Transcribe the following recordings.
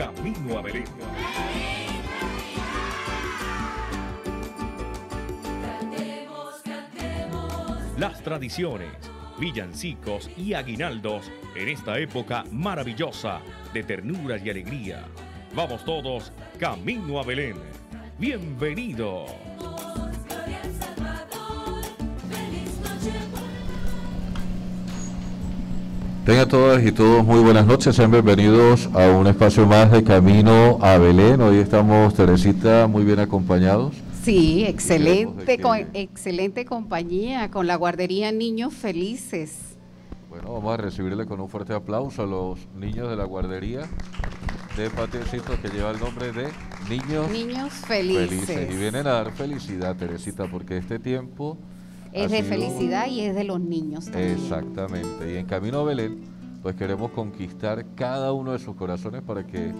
Camino a Belén. Las tradiciones, villancicos y aguinaldos en esta época maravillosa de ternura y alegría. Vamos todos camino a Belén. Bienvenidos. Tengan todas y todos muy buenas noches, sean bienvenidos a un espacio más de Camino a Belén. Hoy estamos, Teresita, muy bien acompañados. Sí, excelente, con, excelente compañía con la guardería Niños Felices. Bueno, vamos a recibirle con un fuerte aplauso a los niños de la guardería de Patiocito que lleva el nombre de Niños, Niños Felices. Y vienen a dar felicidad, Teresita, porque este tiempo... Es de felicidad y es de los niños también. Exactamente. Y en Camino a Belén, pues queremos conquistar cada uno de sus corazones para que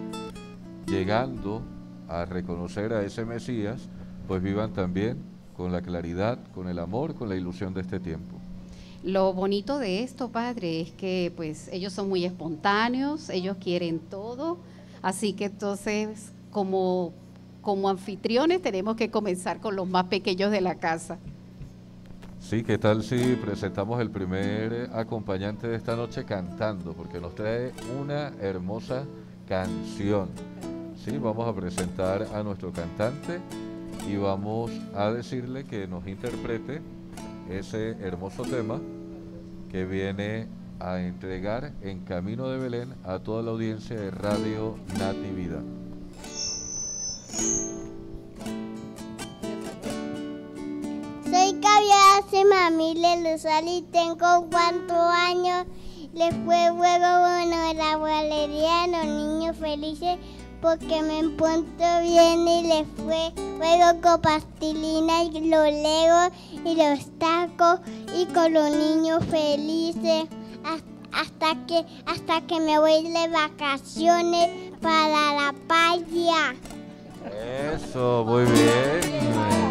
llegando a reconocer a ese Mesías, pues vivan también con la claridad, con el amor, con la ilusión de este tiempo. Lo bonito de esto, padre, es que pues ellos son muy espontáneos, ellos quieren todo, así que entonces como, como anfitriones tenemos que comenzar con los más pequeños de la casa. Sí, ¿qué tal si presentamos el primer acompañante de esta noche cantando? Porque nos trae una hermosa canción. Sí, vamos a presentar a nuestro cantante y vamos a decirle que nos interprete ese hermoso tema que viene a entregar en Camino de Belén a toda la audiencia de Radio Natividad. Caviar Mami Luzal y tengo cuatro años. Les fue luego bueno la galería los niños felices porque me encuentro bien y le fue juego con pastilina y los legos y los tacos y con los niños felices hasta que hasta que me voy de vacaciones para la playa. Eso, muy bien.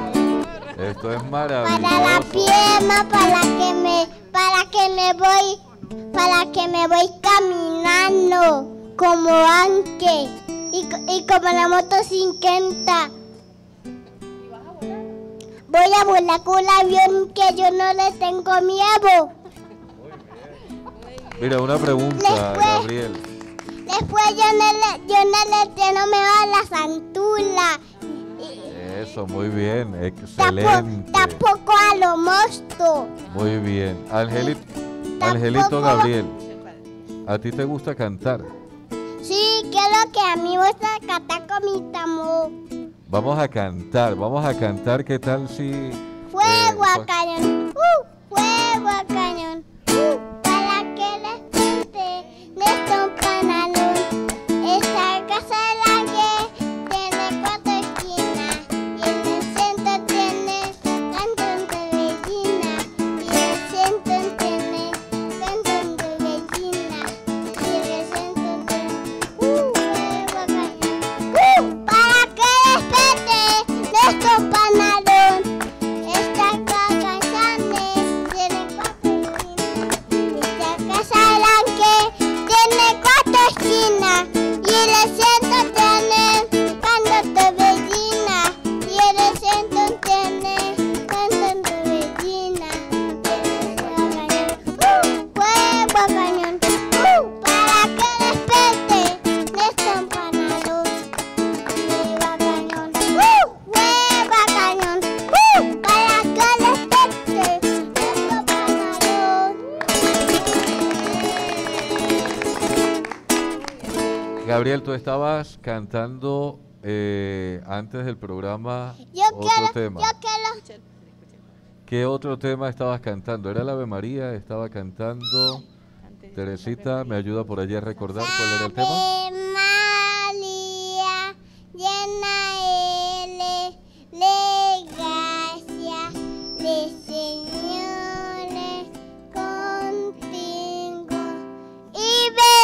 Esto es maravilloso. Para la pierna, para que me para que me voy para que me voy caminando como antes y, y como la moto 50. Voy a volar con el avión que yo no le tengo miedo. Mira, una pregunta, Gabriel. Después yo no le, yo no le tengo miedo a la santula. Eso, muy bien, excelente. Tampoco a lo mosto. Muy bien. Angelito, Angelito Gabriel, ¿a ti te gusta cantar? Sí, quiero que a mí me gusta cantar con mi tamo. Vamos a cantar, vamos a cantar, ¿qué tal si... Fuego a cañón, uh, fuego a cañón, uh, para que les pinte de un panalón. Tú estabas cantando eh, antes del programa Yo otro quiero, tema. yo quiero. ¿Qué otro tema estabas cantando? ¿Era el Ave María? ¿Estaba cantando? Teresita, ¿me ayuda por allí a recordar cuál era el tema? Ave María, llena eres de gracia, de Señor contigo. Y bendita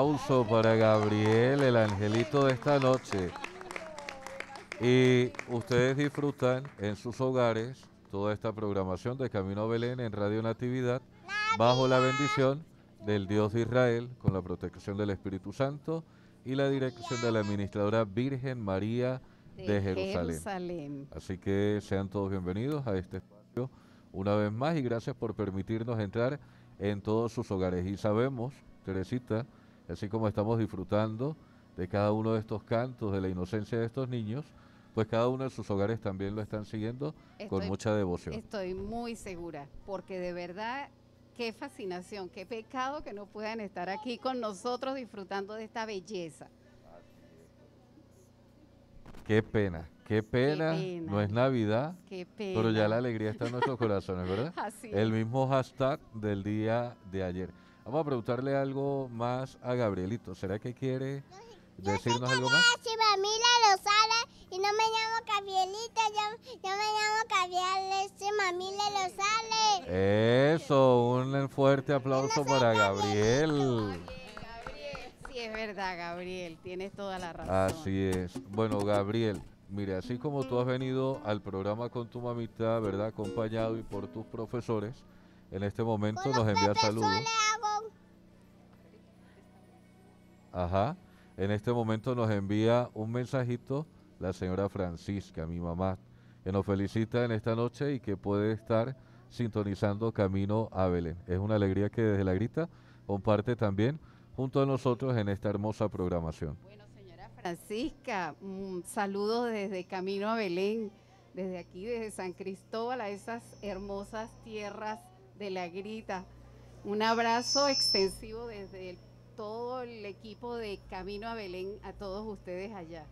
aplauso para Gabriel, el angelito de esta noche. Y ustedes disfrutan en sus hogares toda esta programación de Camino a Belén en Radio Natividad bajo la bendición del Dios de Israel con la protección del Espíritu Santo y la dirección de la administradora Virgen María de, Jerusalén. Así que sean todos bienvenidos a este espacio una vez más y gracias por permitirnos entrar en todos sus hogares. Y sabemos, Teresita, así como estamos disfrutando de cada uno de estos cantos, de la inocencia de estos niños, pues cada uno de sus hogares también lo están siguiendo con mucha devoción. Estoy muy segura, porque de verdad, qué fascinación, qué pecado que no puedan estar aquí con nosotros disfrutando de esta belleza. Qué pena, qué pena, no es Navidad, pero ya la alegría está en nuestros corazones, ¿verdad? Así El mismo hashtag del día de ayer. Vamos a preguntarle algo más a Gabrielito. ¿Será que quiere decirnos algo más? Si Mamila lo sale y no me llamo Gabrielito, yo, yo me llamo Gabriel, si Mamila lo sale. Eso, un fuerte aplauso para Gabriel es verdad, Gabriel, tienes toda la razón. Así es. Bueno, Gabriel, mire, así como tú has venido al programa con tu mamita, ¿verdad? Acompañado y por tus profesores, en este momento nos envía saludos. Ajá. En este momento nos envía un mensajito la señora Francisca, mi mamá, que nos felicita en esta noche y que puede estar sintonizando camino a Belén. Es una alegría que desde la grita comparte también junto a nosotros en esta hermosa programación. Bueno, señora Francisca, un saludo desde Camino a Belén, desde aquí, desde San Cristóbal, a esas hermosas tierras de la Grita. Un abrazo extensivo desde todo el equipo de Camino a Belén a todos ustedes allá.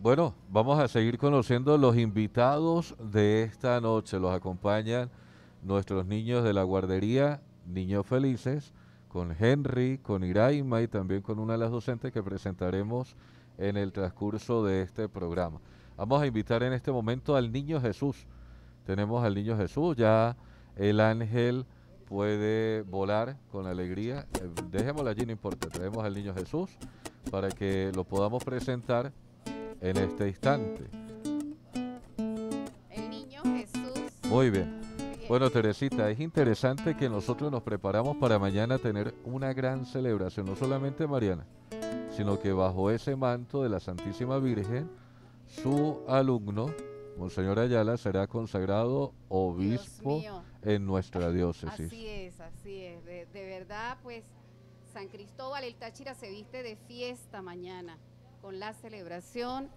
Bueno, vamos a seguir conociendo los invitados de esta noche. Los acompañan nuestros niños de la guardería, niños felices con Henry, con Iraima y también con una de las docentes que presentaremos en el transcurso de este programa. Vamos a invitar en este momento al Niño Jesús. Tenemos al Niño Jesús, ya el ángel puede volar con alegría. Eh, dejémoslo allí, no importa. Traemos al Niño Jesús para que lo podamos presentar en este instante. El Niño Jesús. Muy bien. Bueno, Teresita, es interesante que nosotros nos preparamos para mañana tener una gran celebración, no solamente Mariana, sino que bajo ese manto de la Santísima Virgen, su alumno, Monseñor Ayala, será consagrado obispo en nuestra diócesis. Así es, así es. De, de verdad, pues San Cristóbal el Táchira se viste de fiesta mañana con la celebración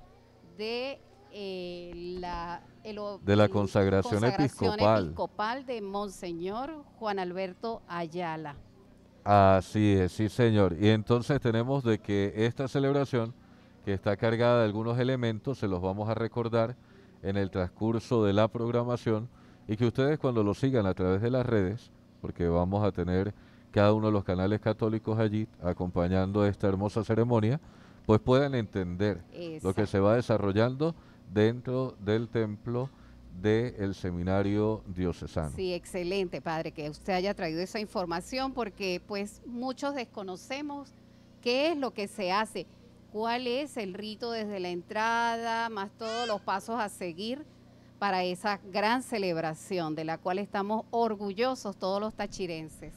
de eh, la, de la consagración, episcopal. episcopal de Monseñor Juan Alberto Ayala. Así es, sí señor. Y entonces tenemos de que esta celebración, que está cargada de algunos elementos, se los vamos a recordar en el transcurso de la programación y que ustedes cuando lo sigan a través de las redes, porque vamos a tener cada uno de los canales católicos allí acompañando esta hermosa ceremonia, pues puedan entender lo que se va desarrollando dentro del templo del seminario diocesano. Sí, excelente, padre, que usted haya traído esa información porque pues muchos desconocemos qué es lo que se hace, cuál es el rito desde la entrada, más todos los pasos a seguir para esa gran celebración de la cual estamos orgullosos todos los tachirenses.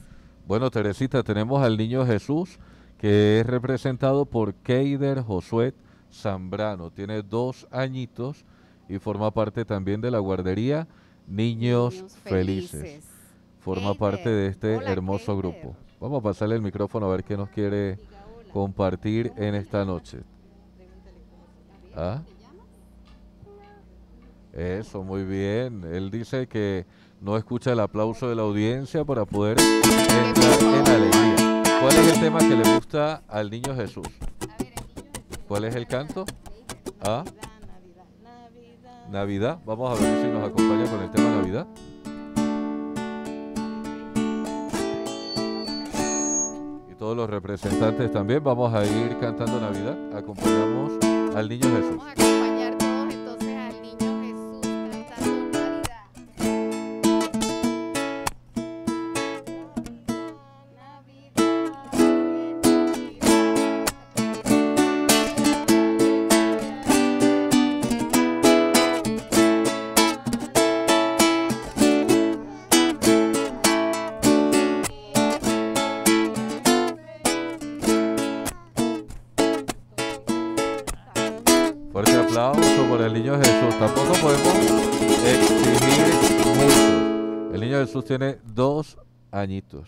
Bueno, Teresita, tenemos al niño Jesús que es representado por Keider Josué Zambrano. Tiene dos añitos y forma parte también de la guardería Niños, Felices. Forma parte de este hermoso grupo. Vamos a pasarle el micrófono a ver qué nos quiere compartir en esta noche. ¿Ah? Eso, muy bien. Él dice que no escucha el aplauso de la audiencia para poder entrar en alegría. ¿Cuál es el tema que le gusta al niño Jesús? ¿Cuál es el canto? ¿Ah? Navidad. Vamos a ver si nos acompaña con el tema Navidad. Y todos los representantes también vamos a ir cantando Navidad. Acompañamos al niño Jesús.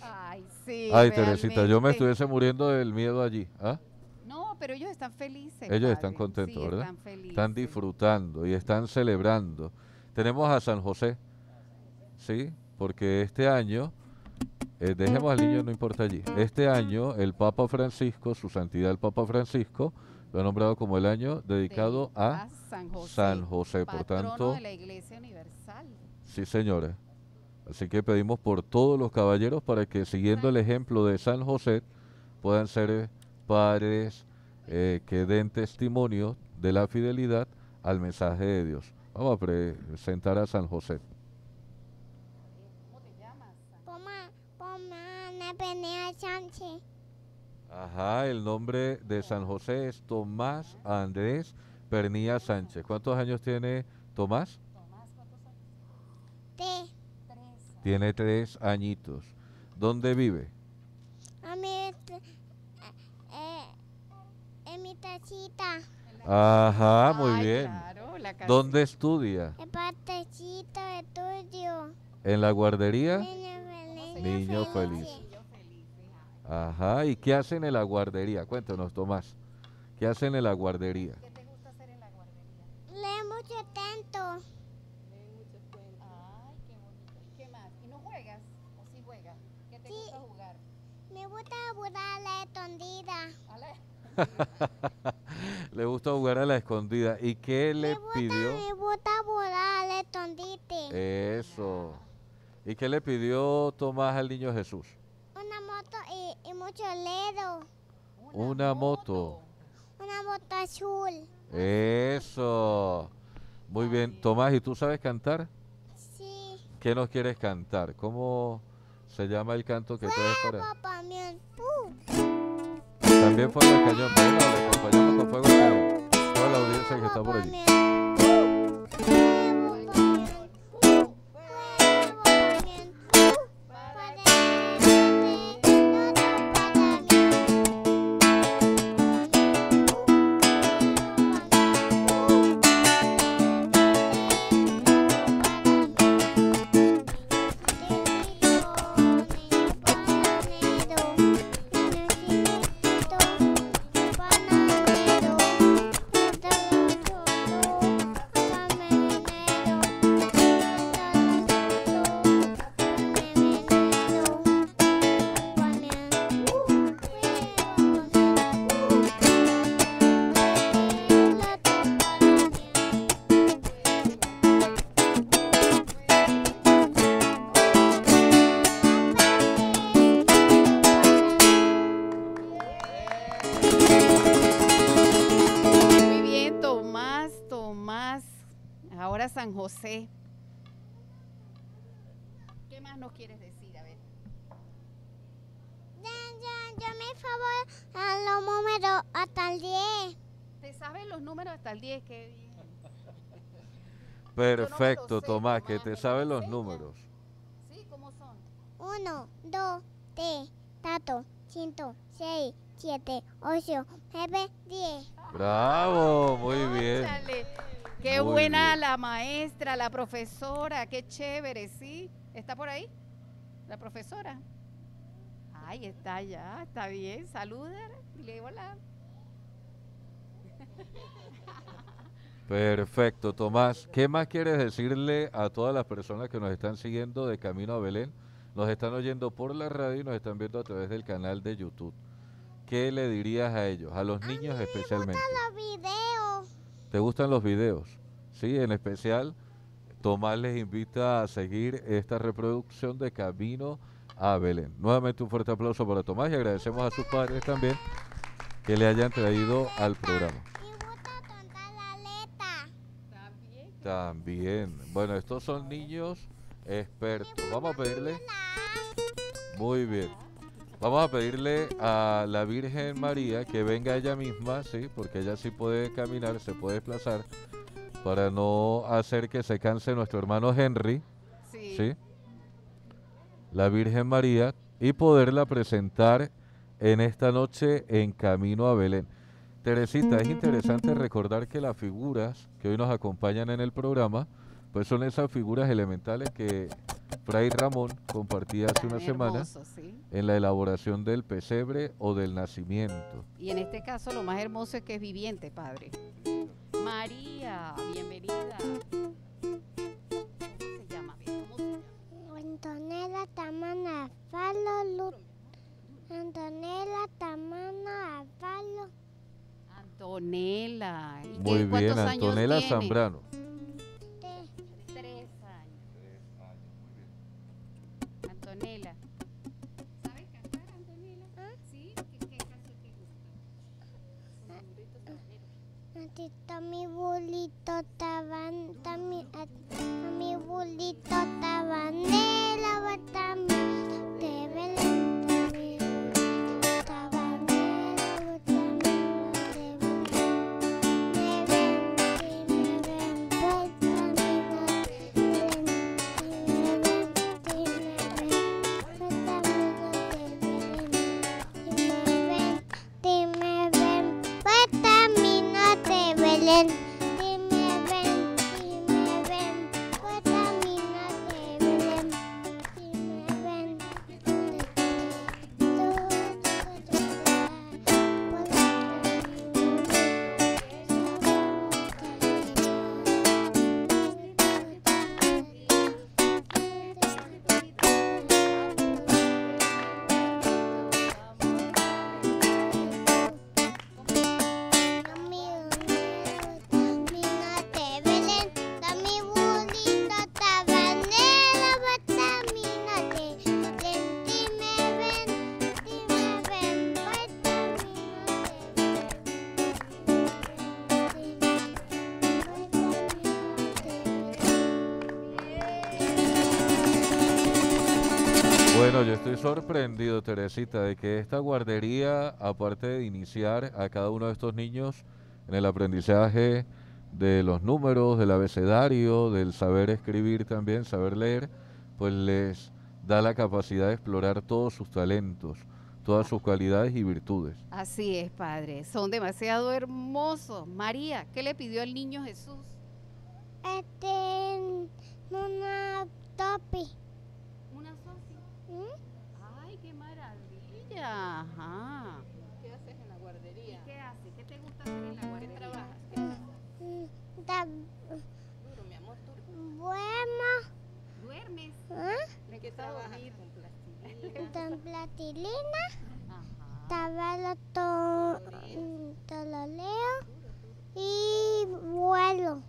Ay, sí. Ay, Teresita, yo me estuviese muriendo del miedo allí. ¿ah? No, pero ellos están felices. Ellos están contentos, Sí, ¿verdad? Están felices. Están disfrutando y están celebrando. Tenemos a San José, ¿sí? Porque este año, eh, dejemos al niño, no importa allí. Este año el Papa Francisco, su santidad el Papa Francisco, lo ha nombrado como el año dedicado a... San José. San José, por tanto- de la Iglesia Universal. Sí, señora. Así que pedimos por todos los caballeros para que siguiendo el ejemplo de San José puedan ser eh, padres eh, que den testimonio de la fidelidad al mensaje de Dios. Vamos a presentar a San José. Poma, poma, na penea Sánchez. Ajá, el nombre de San José es Tomás Andrés Pernilla Sánchez. ¿Cuántos años tiene Tomás? Te, Tiene tres añitos. ¿Dónde vive? a mi, t- eh, en mi tacita, Ajá, muy Ay, bien. claro, la ¿Dónde estudia? el patecito de tuyo. ¿En la guardería? Niño feliz. Niño feliz. Ajá, ¿y qué hacen en la guardería? Cuéntanos, Tomás. ¿Qué hacen en la guardería? Lee mucho atento. Ay, qué bonito. ¿Y qué más? ¿Y no juegas? ¿O sí juegas? ¿Qué te Sí. gusta jugar? Me gusta burlar la escondida. Ale. Le gusta jugar a la escondida. ¿Y qué le me gusta, pidió? me gusta burlar la escondite. Eso. ¿Y qué le pidió Tomás al niño Jesús? Una moto y, y mucho ledo. Una moto. Una moto azul. Eso. Muy bien. Tomás, ¿y tú sabes cantar? Sí. ¿Qué nos quieres cantar? ¿Cómo se llama el canto que traes para...? ¡Pum! También Fuego al Cañón. Bueno, le acompañamos con Fuego Cañón. Toda la audiencia que está por allí. Más nos quieres decir? A ver. Yo me favor a los números hasta el 10. ¿Te sabes los números hasta el 10? Qué bien. Perfecto, sé, Tomás, que te lo los números. ¿Sí? ¿Cómo son? 1, 2, 3, 4, 5, 6, 7, 8, 9, 10. Bravo, muy bien. Qué Muy buena bien. la maestra, la profesora, qué chévere, ¿sí? ¿Está por ahí? ¿La profesora? Ay, está allá, está bien, salúdala, dile hola. Perfecto, Tomás. ¿Qué más quieres decirle a todas las personas que nos están siguiendo de Camino a Belén? Nos están oyendo por la radio y nos están viendo a través del canal de YouTube. ¿Qué le dirías a ellos, a los niños especialmente? Los videos. ¿Te gustan los videos? Sí, en especial, Tomás les invita a seguir esta reproducción de Camino a Belén. Nuevamente un fuerte aplauso para Tomás y agradecemos a sus padres también que le hayan traído al programa. También. Bueno, estos son niños expertos. Vamos a pedirle. Muy bien. Vamos a pedirle a la Virgen María que venga ella misma, sí, porque ella sí puede caminar, se puede desplazar, para no hacer que se canse nuestro hermano Henry, Sí. sí. La Virgen María y poderla presentar en esta noche en camino a Belén. Teresita, es interesante recordar que las figuras que hoy nos acompañan en el programa, pues son esas figuras elementales que Fray Ramón compartía hace una semana en la elaboración del pesebre o del nacimiento. Y en este caso lo más hermoso es que es viviente, Padre. María, bienvenida. ¿Cómo se llama? Antonella Tamana Falo Antonella Tamana Afalo. Antonella. Muy bien, Antonella Zambrano. Mi bolito taban, a a, mi bolito tabanera, batamita de Belén. Estoy sorprendido, Teresita, de que esta guardería, aparte de iniciar a cada uno de estos niños en el aprendizaje de los números, del abecedario, del saber escribir también, saber leer, pues les da la capacidad de explorar todos sus talentos, todas sus cualidades y virtudes. Así es, Padre. Son demasiado hermosos. María, ¿qué le pidió el niño Jesús? Este, una topi. Ay, qué Ajá. ¿Qué haces en la guardería? ¿Qué haces? ¿Qué te gusta hacer en la guardería? ¿Qué trabajas? ¿Qué Duro, mi amor, duro. Duermo. ¿Duermes? ¿Ah? ¿De qué trabajas? Con plastilina. Con plastilina. Ajá. todo, todo lo leo. Y vuelo.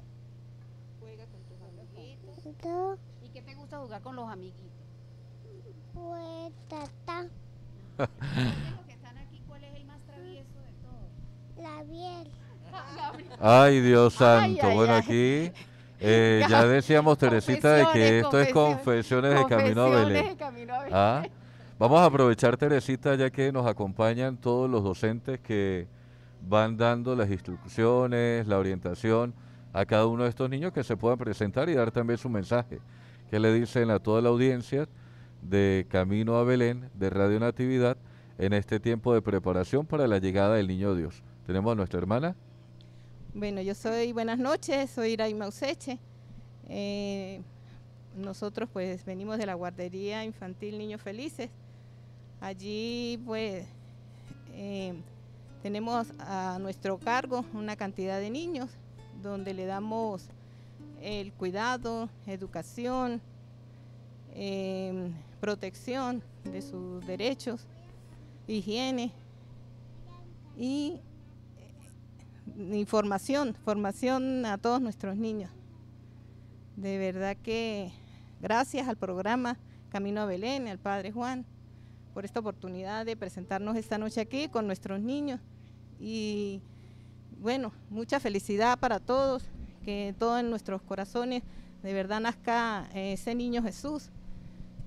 Juega con tus amiguitos. ¿Y qué te gusta jugar con los amiguitos? Pues tata. Ay, Dios santo. bueno, aquí eh, ya decíamos, Teresita, de que esto es confesiones de Camino a Belén. ¿Ah? Vamos a aprovechar, Teresita, ya que nos acompañan todos los docentes que van dando las instrucciones, la orientación a cada uno de estos niños que se puedan presentar y dar también su mensaje. ¿Qué le dicen a toda la audiencia? De Camino a Belén de Radio Natividad en este tiempo de preparación para la llegada del Niño Dios. Tenemos a nuestra hermana. Bueno, yo soy, buenas noches, soy Iraima Useche. Eh, nosotros pues venimos de la guardería infantil Niños Felices. Allí pues eh, tenemos a nuestro cargo una cantidad de niños donde le damos el cuidado, educación, eh, protección de sus derechos, higiene y eh, información, formación a todos nuestros niños. De verdad que gracias al programa Camino a Belén, al Padre Juan, por esta oportunidad de presentarnos esta noche aquí con nuestros niños. Y bueno, mucha felicidad para todos, que todo en nuestros corazones de verdad nazca ese niño Jesús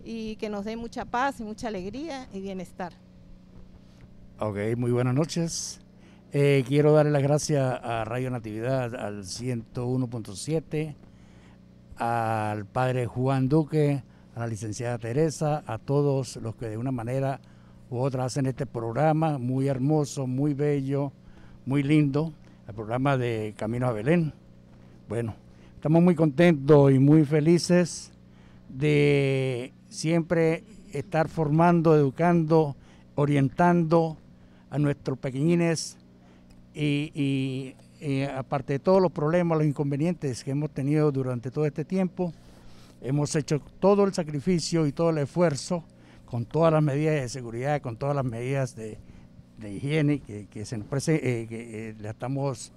y que nos dé mucha paz y mucha alegría y bienestar. Ok, muy buenas noches. Eh, quiero darle las gracias a Radio Natividad, al 101.7, al padre Juan Duque, a la licenciada Teresa, a todos los que de una manera u otra hacen este programa muy hermoso, muy bello, muy lindo, el programa de Camino a Belén. Bueno, estamos muy contentos y muy felices de siempre estar formando, educando, orientando a nuestros pequeñines y, aparte de todos los problemas, los inconvenientes que hemos tenido durante todo este tiempo, hemos hecho todo el sacrificio y todo el esfuerzo con todas las medidas de seguridad, con todas las medidas de, higiene que, se nos eh, que eh, la, estamos,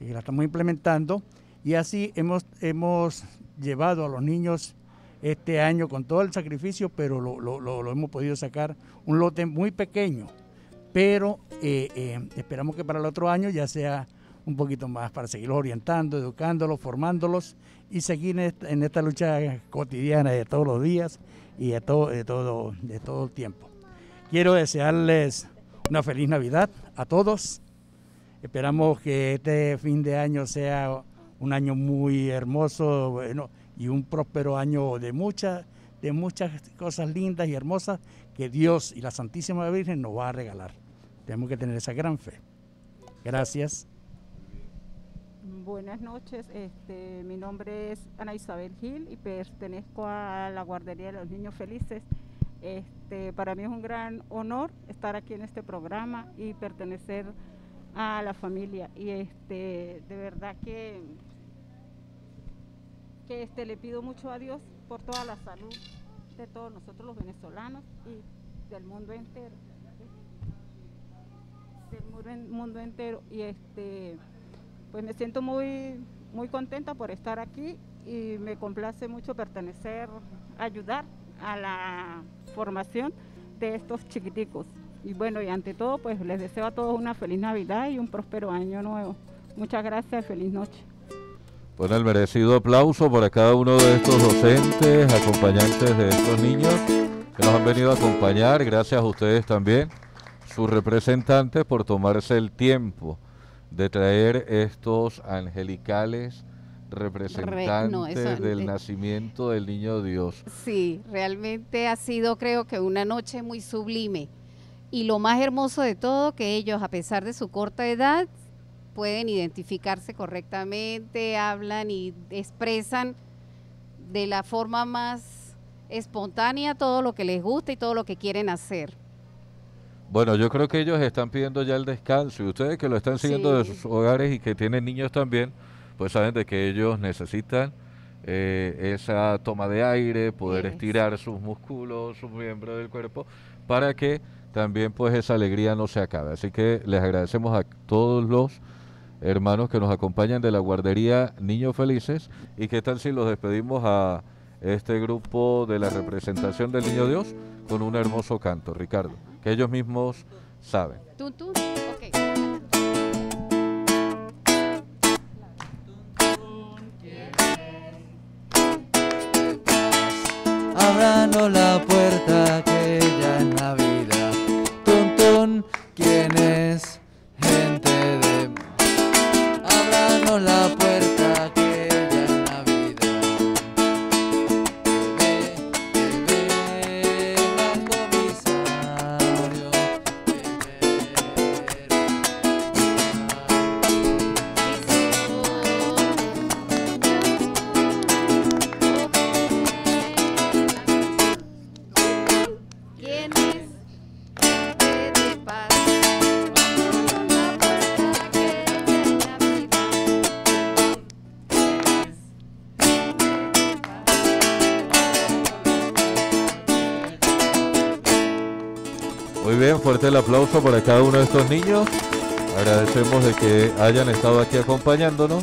eh, la estamos implementando. Y así hemos, hemos llevado a los niños este año con todo el sacrificio, pero lo, hemos podido sacar un lote muy pequeño pero eh, eh, esperamos que para el otro año ya sea un poquito más para seguirlos orientando, educándolos, formándolos y seguir en esta, lucha cotidiana de todos los días y de todo, de, todo, de todo el tiempo. Quiero desearles una feliz Navidad a todos. Esperamos que este fin de año sea un año muy hermoso bueno, y un próspero año de muchas, de muchas cosas lindas y hermosas que Dios y la Santísima Virgen nos va a regalar. Tenemos que tener esa gran fe. Gracias. Buenas noches, este, mi nombre es Ana Isabel Gil y pertenezco a la Guardería de los Niños Felices. Este, para mí es un gran honor estar aquí en este programa y pertenecer a la familia. Y este, de verdad que, que este, le pido mucho a Dios por toda la salud de todos nosotros los venezolanos y del mundo entero del mundo entero y este pues me siento muy muy contenta por estar aquí y me complace mucho pertenecer, ayudar a la formación de estos chiquiticos. Y bueno, y ante todo, pues les deseo a todos una feliz Navidad y un próspero año nuevo. Muchas gracias, feliz noche. Bueno, el merecido aplauso para cada uno de estos docentes, acompañantes de estos niños que nos han venido a acompañar. Gracias a ustedes también sus representantes por tomarse el tiempo de traer estos angelicales representantes del nacimiento del niño Dios. Sí, realmente ha sido creo que una noche muy sublime. Y lo más hermoso de todo, que ellos, a pesar de su corta edad, pueden identificarse correctamente, hablan y expresan de la forma más espontánea todo lo que les gusta y todo lo que quieren hacer. Bueno, yo creo que ellos están pidiendo ya el descanso y ustedes que lo están siguiendo de sus hogares y que tienen niños también, pues saben de que ellos necesitan eh, esa toma de aire, poder estirar sus músculos, sus miembros del cuerpo, para que también pues esa alegría no se acabe. Así que les agradecemos a todos los hermanos que nos acompañan de la guardería Niños Felices. Y qué tal si los despedimos a este grupo de la representación del Niño Dios con un hermoso canto, Ricardo que ellos mismos saben. La puerta aplauso para cada uno de estos niños. Agradecemos de que hayan estado aquí acompañándonos.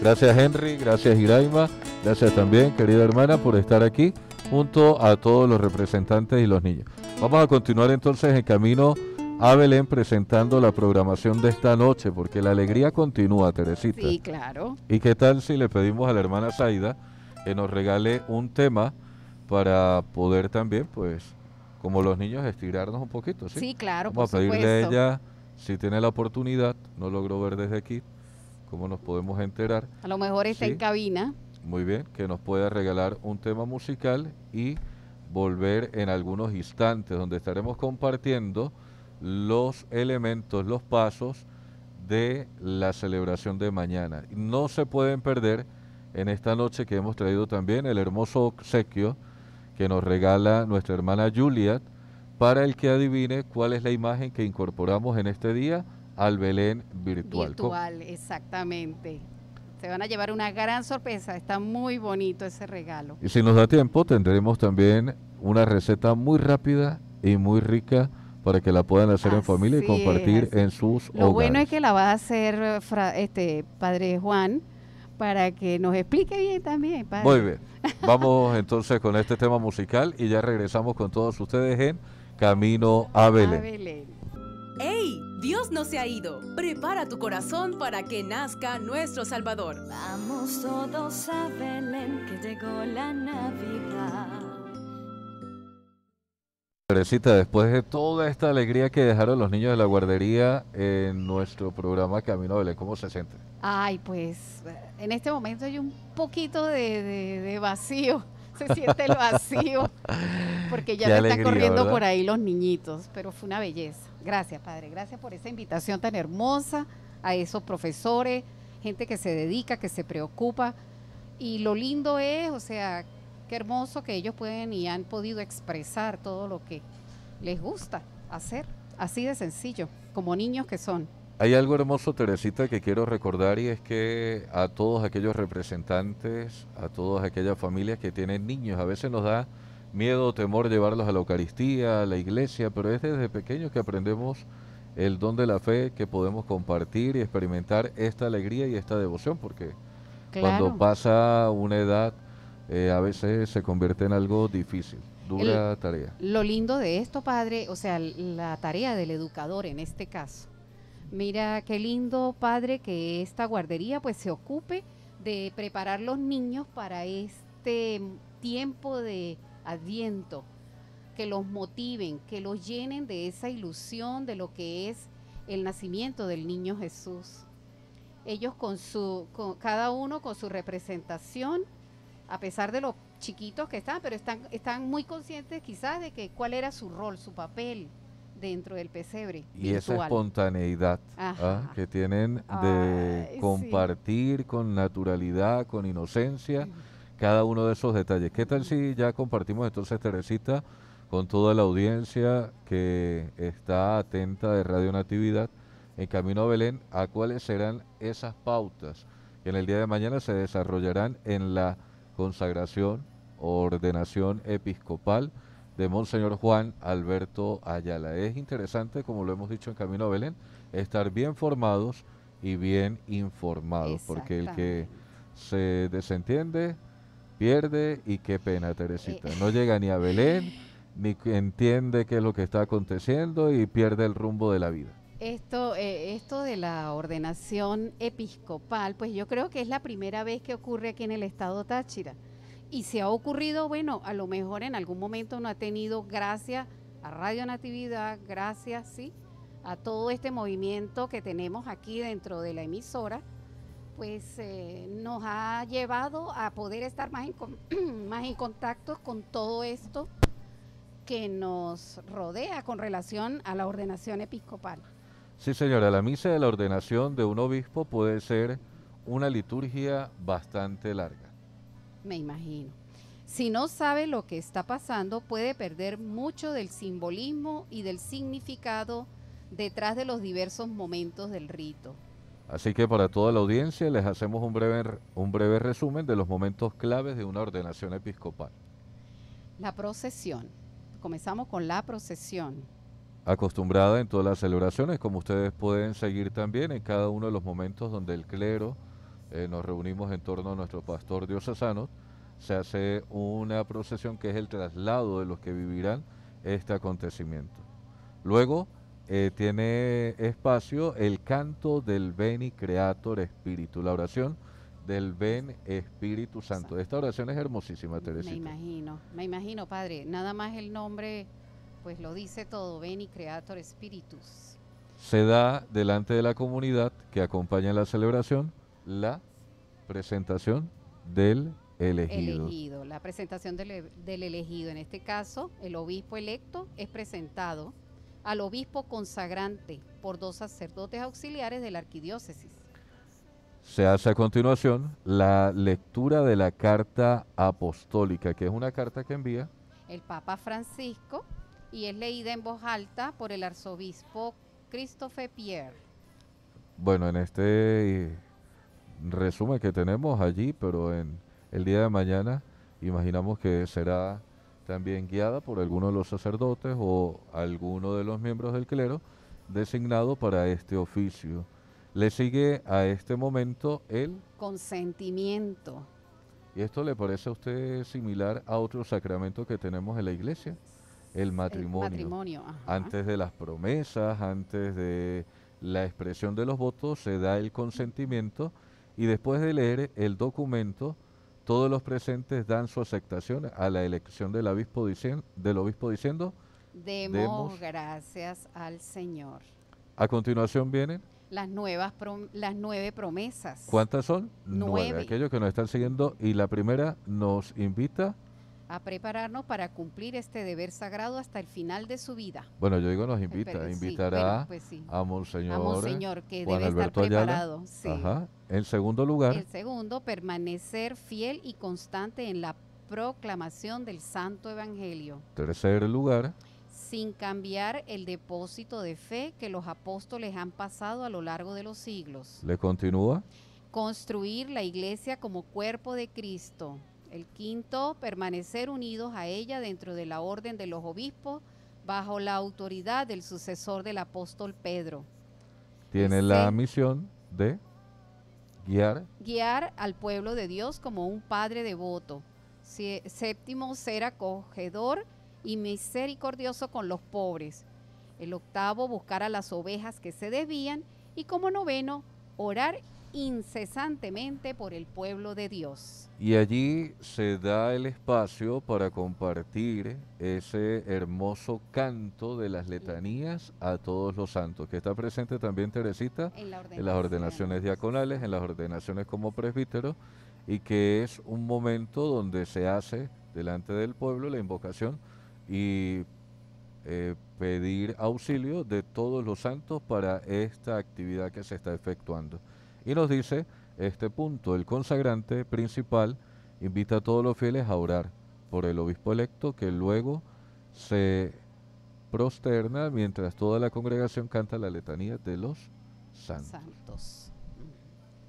Gracias Henry, gracias Iraima, gracias también querida hermana por estar aquí junto a todos los representantes y los niños. Vamos a continuar entonces en camino a Belén presentando la programación de esta noche, porque la alegría continúa, Teresita. Sí, claro. ¿Y qué tal si le pedimos a la hermana Zaida que nos regale un tema para poder también, pues, como los niños, estirarnos un poquito, ¿sí? Sí, claro, Vamos a pedirle a ella, si tiene la oportunidad, no logro ver desde aquí, cómo nos podemos enterar. A lo mejor está en cabina. Muy bien, que nos pueda regalar un tema musical y volver en algunos instantes donde estaremos compartiendo los elementos, los pasos de la celebración de mañana. No se pueden perder en esta noche que hemos traído también el hermoso obsequio que nos regala nuestra hermana Juliet para el que adivine cuál es la imagen que incorporamos en este día al Belén virtual. Virtual, exactamente. Se van a llevar una gran sorpresa. Está muy bonito ese regalo. Y si nos da tiempo, tendremos también una receta muy rápida y muy rica para que la puedan hacer en familia y compartir es. en sus Lo hogares. bueno es que la va a hacer eh, fra- este Padre Juan para que nos explique bien también. Padre. Muy bien. Vamos entonces con este tema musical y ya regresamos con todos ustedes en Camino a A Belén. Belén. ¡Hey! Dios no se ha ido. Prepara tu corazón para que nazca nuestro Salvador. Vamos todos a Belén, que llegó la Navidad. Teresita, después de toda esta alegría que dejaron los niños de la guardería en nuestro programa Camino a Belén, ¿cómo se siente? Ay, pues en este momento hay un poquito de, de- de vacío. Se siente el vacío. Porque ya Qué me alegría, están corriendo ¿verdad? por ahí los niñitos. Pero fue una belleza. Gracias, Padre. Gracias por esa invitación tan hermosa a esos profesores, gente que se dedica, que se preocupa. Y lo lindo es, o sea, qué hermoso que ellos pueden y han podido expresar todo lo que les gusta hacer. Así de sencillo, como niños que son. Hay algo hermoso, Teresita, que quiero recordar y es que a todos aquellos representantes, a todas aquellas familias que tienen niños, a veces nos da miedo o temor llevarlos a la Eucaristía, a la iglesia, pero es desde pequeños que aprendemos el don de la fe, que podemos compartir y experimentar esta alegría y esta devoción, porque cuando pasa una edad, eh, a veces se convierte en algo difícil, dura tarea. Lo lindo de esto, padre, o sea, la tarea del educador en este caso. Mira qué lindo, padre, que esta guardería pues se ocupe de preparar los niños para este tiempo de adviento, que los motiven, que los llenen de esa ilusión de lo que es el nacimiento del niño Jesús. Ellos con su, con, cada uno con su representación, a pesar de lo chiquitos que están, pero están, están muy conscientes quizás de que cuál era su rol, su papel dentro del pesebre. Y esa espontaneidad ¿ah? Que tienen de Ay, sí. compartir con naturalidad, con inocencia, cada uno de esos detalles. ¿Qué tal si ya compartimos entonces, Teresita, con toda la audiencia que está atenta de Radio Natividad en Camino a Belén, a cuáles serán esas pautas que en el día de mañana se desarrollarán en la consagración o ordenación episcopal de Monseñor Juan Alberto Ayala. Es interesante, como lo hemos dicho en Camino a Belén, estar bien formados y bien informados, porque el que se desentiende pierde y qué pena, Teresita. No llega ni a Belén, ni entiende qué es lo que está aconteciendo y pierde el rumbo de la vida. Esto, eh, esto de la ordenación episcopal, pues yo creo que es la primera vez que ocurre aquí en el estado Táchira. Y si ha ocurrido, bueno, a lo mejor en algún momento no ha tenido gracias a Radio Natividad, gracias, sí, a todo este movimiento que tenemos aquí dentro de la emisora, pues eh, nos ha llevado a poder estar más en, más en contacto con todo esto que nos rodea con relación a la ordenación episcopal. Sí, señora, la misa de la ordenación de un obispo puede ser una liturgia bastante larga. Me imagino. Si no sabe lo que está pasando, puede perder mucho del simbolismo y del significado detrás de los diversos momentos del rito. Así que para toda la audiencia les hacemos un breve, un breve resumen de los momentos claves de una ordenación episcopal. La procesión. Comenzamos con la procesión. Acostumbrada en todas las celebraciones, como ustedes pueden seguir también en cada uno de los momentos donde el clero eh, nos reunimos en torno a nuestro pastor diocesano, se hace una procesión que es el traslado de los que vivirán este acontecimiento. Luego eh, tiene espacio el canto del Beni Creator Espíritu, la oración del Ven Espíritu Santo. Esta oración es hermosísima, Me Teresita. imagino, me imagino, Padre. Nada más el nombre, pues lo dice todo. Veni Creator Spiritus. Se da delante de la comunidad que acompaña la celebración la presentación del elegido. elegido. La presentación del, del elegido. En este caso, el obispo electo es presentado al obispo consagrante por dos sacerdotes auxiliares de la arquidiócesis. Se hace a continuación la lectura de la carta apostólica, que es una carta que envía el Papa Francisco y es leída en voz alta por el arzobispo Christophe Pierre. Bueno, en este eh, resumen que tenemos allí, pero en el día de mañana imaginamos que será también guiada por alguno de los sacerdotes o alguno de los miembros del clero designado para este oficio. Le sigue a este momento el consentimiento. ¿Y esto le parece a usted similar a otro sacramento que tenemos en la iglesia? El matrimonio. El matrimonio. Antes de las promesas, antes de la expresión de los votos, se da el consentimiento y después de leer el documento, todos los presentes dan su aceptación a la elección del obispo, dicien- del obispo diciendo, Demos, Demos. gracias al Señor. a continuación vienen, Las nuevas prom- las nueve promesas. ¿cuántas son? Nueve. Aquellos que nos están siguiendo y la primera nos invita, A prepararnos para cumplir este deber sagrado hasta el final de su vida. bueno, yo digo nos invita, sí, invitará bueno, pues sí. a Monseñor, A Monseñor, que Juan debe estar Alberto preparado, sí. Ajá. En segundo lugar, El segundo, permanecer fiel y constante en la proclamación del Santo Evangelio, tercer lugar, sin cambiar el depósito de fe que los apóstoles han pasado a lo largo de los siglos. le continúa, Construir la iglesia como cuerpo de Cristo. El quinto, permanecer unidos a ella dentro de la orden de los obispos bajo la autoridad del sucesor del apóstol Pedro. tiene la misión de guiar guiar al pueblo de Dios como un padre devoto. Séptimo, ser acogedor y misericordioso con los pobres. El octavo, buscar a las ovejas que se desvían. Y como noveno, orar incesantemente por el pueblo de Dios. Y allí se da el espacio para compartir ese hermoso canto de las letanías a todos los santos, que está presente también Teresita En la en las ordenaciones diaconales, en las ordenaciones como presbítero, y que es un momento donde se hace delante del pueblo la invocación y eh, pedir auxilio de todos los santos para esta actividad que se está efectuando. Y nos dice este punto, el consagrante principal invita a todos los fieles a orar por el obispo electo que luego se prosterna mientras toda la congregación canta la letanía de los santos. Santos.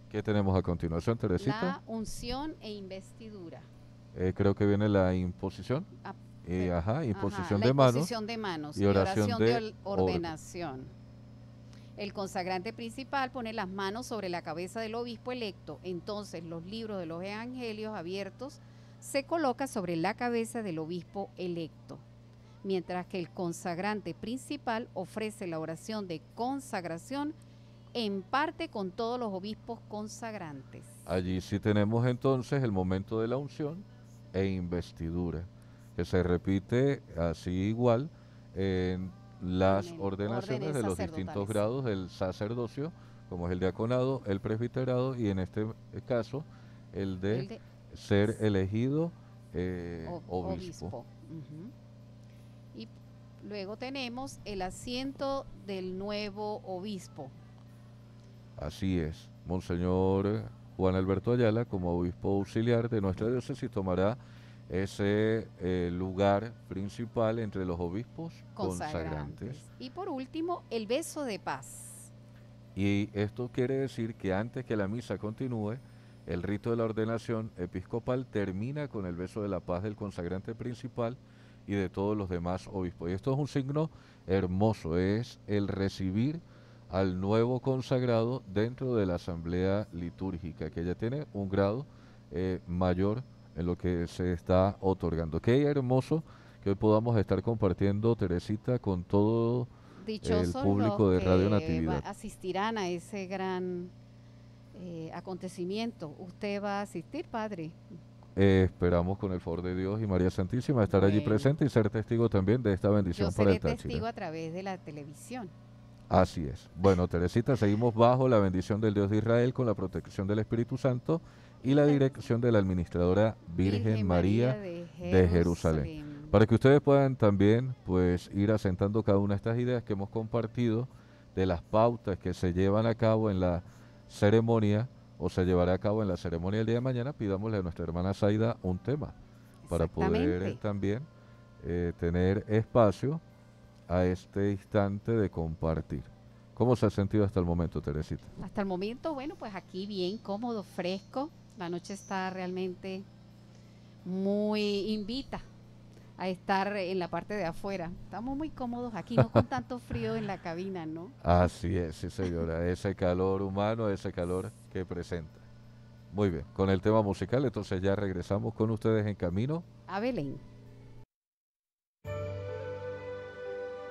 ¿Qué tenemos a continuación, Teresita? La unción e investidura. Eh, creo que viene la imposición. Ah, Eh, ajá, imposición Ajá, de la manos. imposición de manos y oración de ordenación. El consagrante principal pone las manos sobre la cabeza del obispo electo. Entonces los libros de los evangelios abiertos se coloca sobre la cabeza del obispo electo. Mientras que el consagrante principal ofrece la oración de consagración en parte con todos los obispos consagrantes. Allí sí tenemos entonces el momento de la unción e investidura, que se repite así igual en las ordenaciones de los distintos grados del sacerdocio, como es el diaconado, el presbiterado y en este caso el de, El de ser elegido eh, obispo. Ujú. Y luego tenemos el asiento del nuevo obispo. Así es. Monseñor Juan Alberto Ayala, como obispo auxiliar de nuestra diócesis, tomará ese eh, lugar principal entre los obispos consagrantes. Y por último, el beso de paz. Y esto quiere decir que antes que la misa continúe, el rito de la ordenación episcopal termina con el beso de la paz del consagrante principal y de todos los demás obispos. Y esto es un signo hermoso, es el recibir al nuevo consagrado dentro de la asamblea litúrgica, que ya tiene un grado eh, mayor en lo que se está otorgando. Qué hermoso que hoy podamos estar compartiendo, Teresita, con todo Dichosos el público de Radio Natividad. asistirán a ese gran eh, acontecimiento. ¿Usted va a asistir, padre? Eh, esperamos con el favor de Dios y María Santísima estar allí Bueno. presente y ser testigo también de esta bendición Yo para seré el Táchira. testigo a través de la televisión. Así es. Bueno, Teresita, seguimos bajo la bendición del Dios de Israel con la protección del Espíritu Santo y la dirección de la administradora Virgen, María, de Jerusalén. para que ustedes puedan también pues ir asentando cada una de estas ideas que hemos compartido de las pautas que se llevan a cabo en la ceremonia o se llevará a cabo en la ceremonia el día de mañana, pidámosle a nuestra hermana Zaida un tema para poder Exactamente. también eh, tener espacio a este instante de compartir. ¿Cómo se ha sentido hasta el momento, Teresita? Hasta el momento, bueno, pues aquí bien cómodo, fresco. La noche está realmente muy invita a estar en la parte de afuera. Estamos muy cómodos aquí, no con tanto frío en la cabina, ¿no? Así es, sí señora, ese calor humano, ese calor que presenta. Muy bien, con el tema musical, entonces ya regresamos con ustedes en camino. A Belén.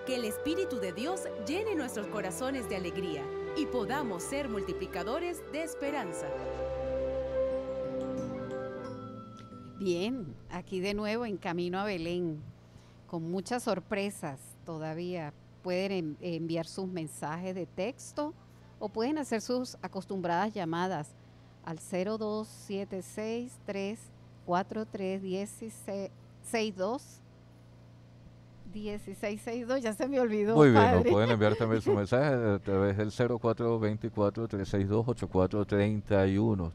Que el Espíritu de Dios llene nuestros corazones de alegría y podamos ser multiplicadores de esperanza. Bien, aquí de nuevo en camino a Belén, con muchas sorpresas todavía. Pueden en- enviar sus mensajes de texto o pueden hacer sus acostumbradas llamadas al 02763431662 1662, ya se me olvidó. Muy bien, nos pueden enviar también su mensaje a través del 0424-362-8431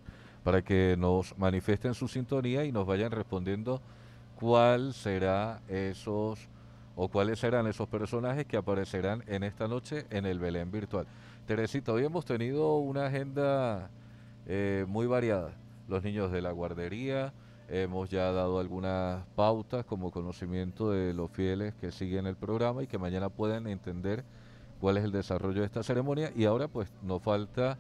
para que nos manifiesten su sintonía y nos vayan respondiendo cuál será esos o cuáles serán esos personajes que aparecerán en esta noche en el Belén virtual. Teresita, hoy hemos tenido una agenda eh, muy variada. Los niños de la guardería, hemos ya dado algunas pautas como conocimiento de los fieles que siguen el programa y que mañana puedan entender cuál es el desarrollo de esta ceremonia. Y ahora pues nos falta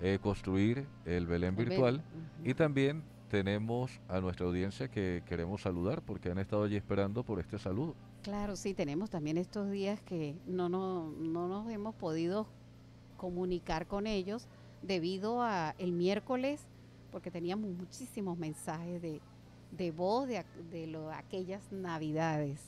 eh, construir el Belén El Belén, virtual y también tenemos a nuestra audiencia que queremos saludar porque han estado allí esperando por este saludo. Claro, sí, tenemos también estos días que no, no, no nos hemos podido comunicar con ellos debido a el miércoles, porque teníamos muchísimos mensajes de, de voz de, de lo- aquellas navidades.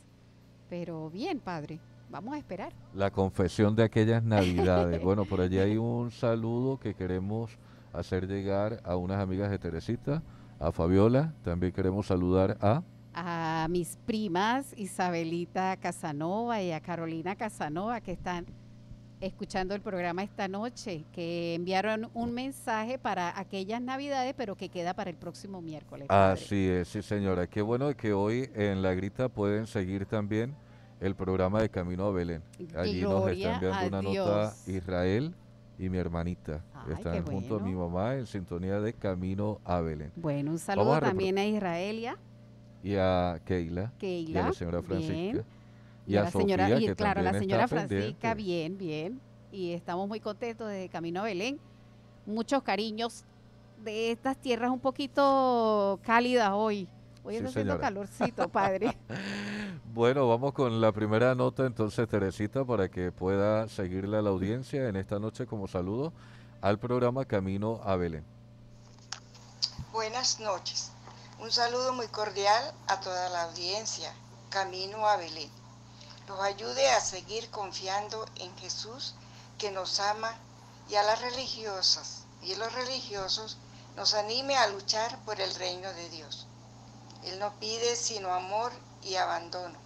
Pero bien, padre, vamos a esperar. La confesión de aquellas navidades. Bueno, por allí hay un saludo que queremos hacer llegar a unas amigas de Teresita, a Fabiola. También queremos saludar a... A mis primas Isabelita Casanova y a Carolina Casanova que están escuchando el programa esta noche, que enviaron un mensaje para aquellas navidades, pero que queda para el próximo miércoles. padre. Así es, sí señora. Qué bueno que hoy en La Grita pueden seguir también el programa de Camino a Belén. Allí nos está enviando una nota. Israel y mi hermanita. Ay, Están junto a mi mamá en sintonía de Camino a Belén. Bueno, un saludo a también a Israelia, Y a Keila. Y a la señora Francisca. bien, Y a, la señora, Sofía, y que claro, la señora Francisca, pendiente. bien, bien. Y estamos muy contentos desde Camino a Belén. Muchos cariños de estas tierras un poquito cálidas hoy. Hoy Sí, está haciendo calorcito, padre. Bueno, vamos con la primera nota entonces, Teresita, para que pueda seguirle a la audiencia en esta noche como saludo al programa Camino a Belén. Buenas noches. Un saludo muy cordial a toda la audiencia. Camino a Belén. Los ayude a seguir confiando en Jesús que nos ama y a las religiosas y a los religiosos nos anime a luchar por el reino de Dios. Él no pide sino amor y abandono.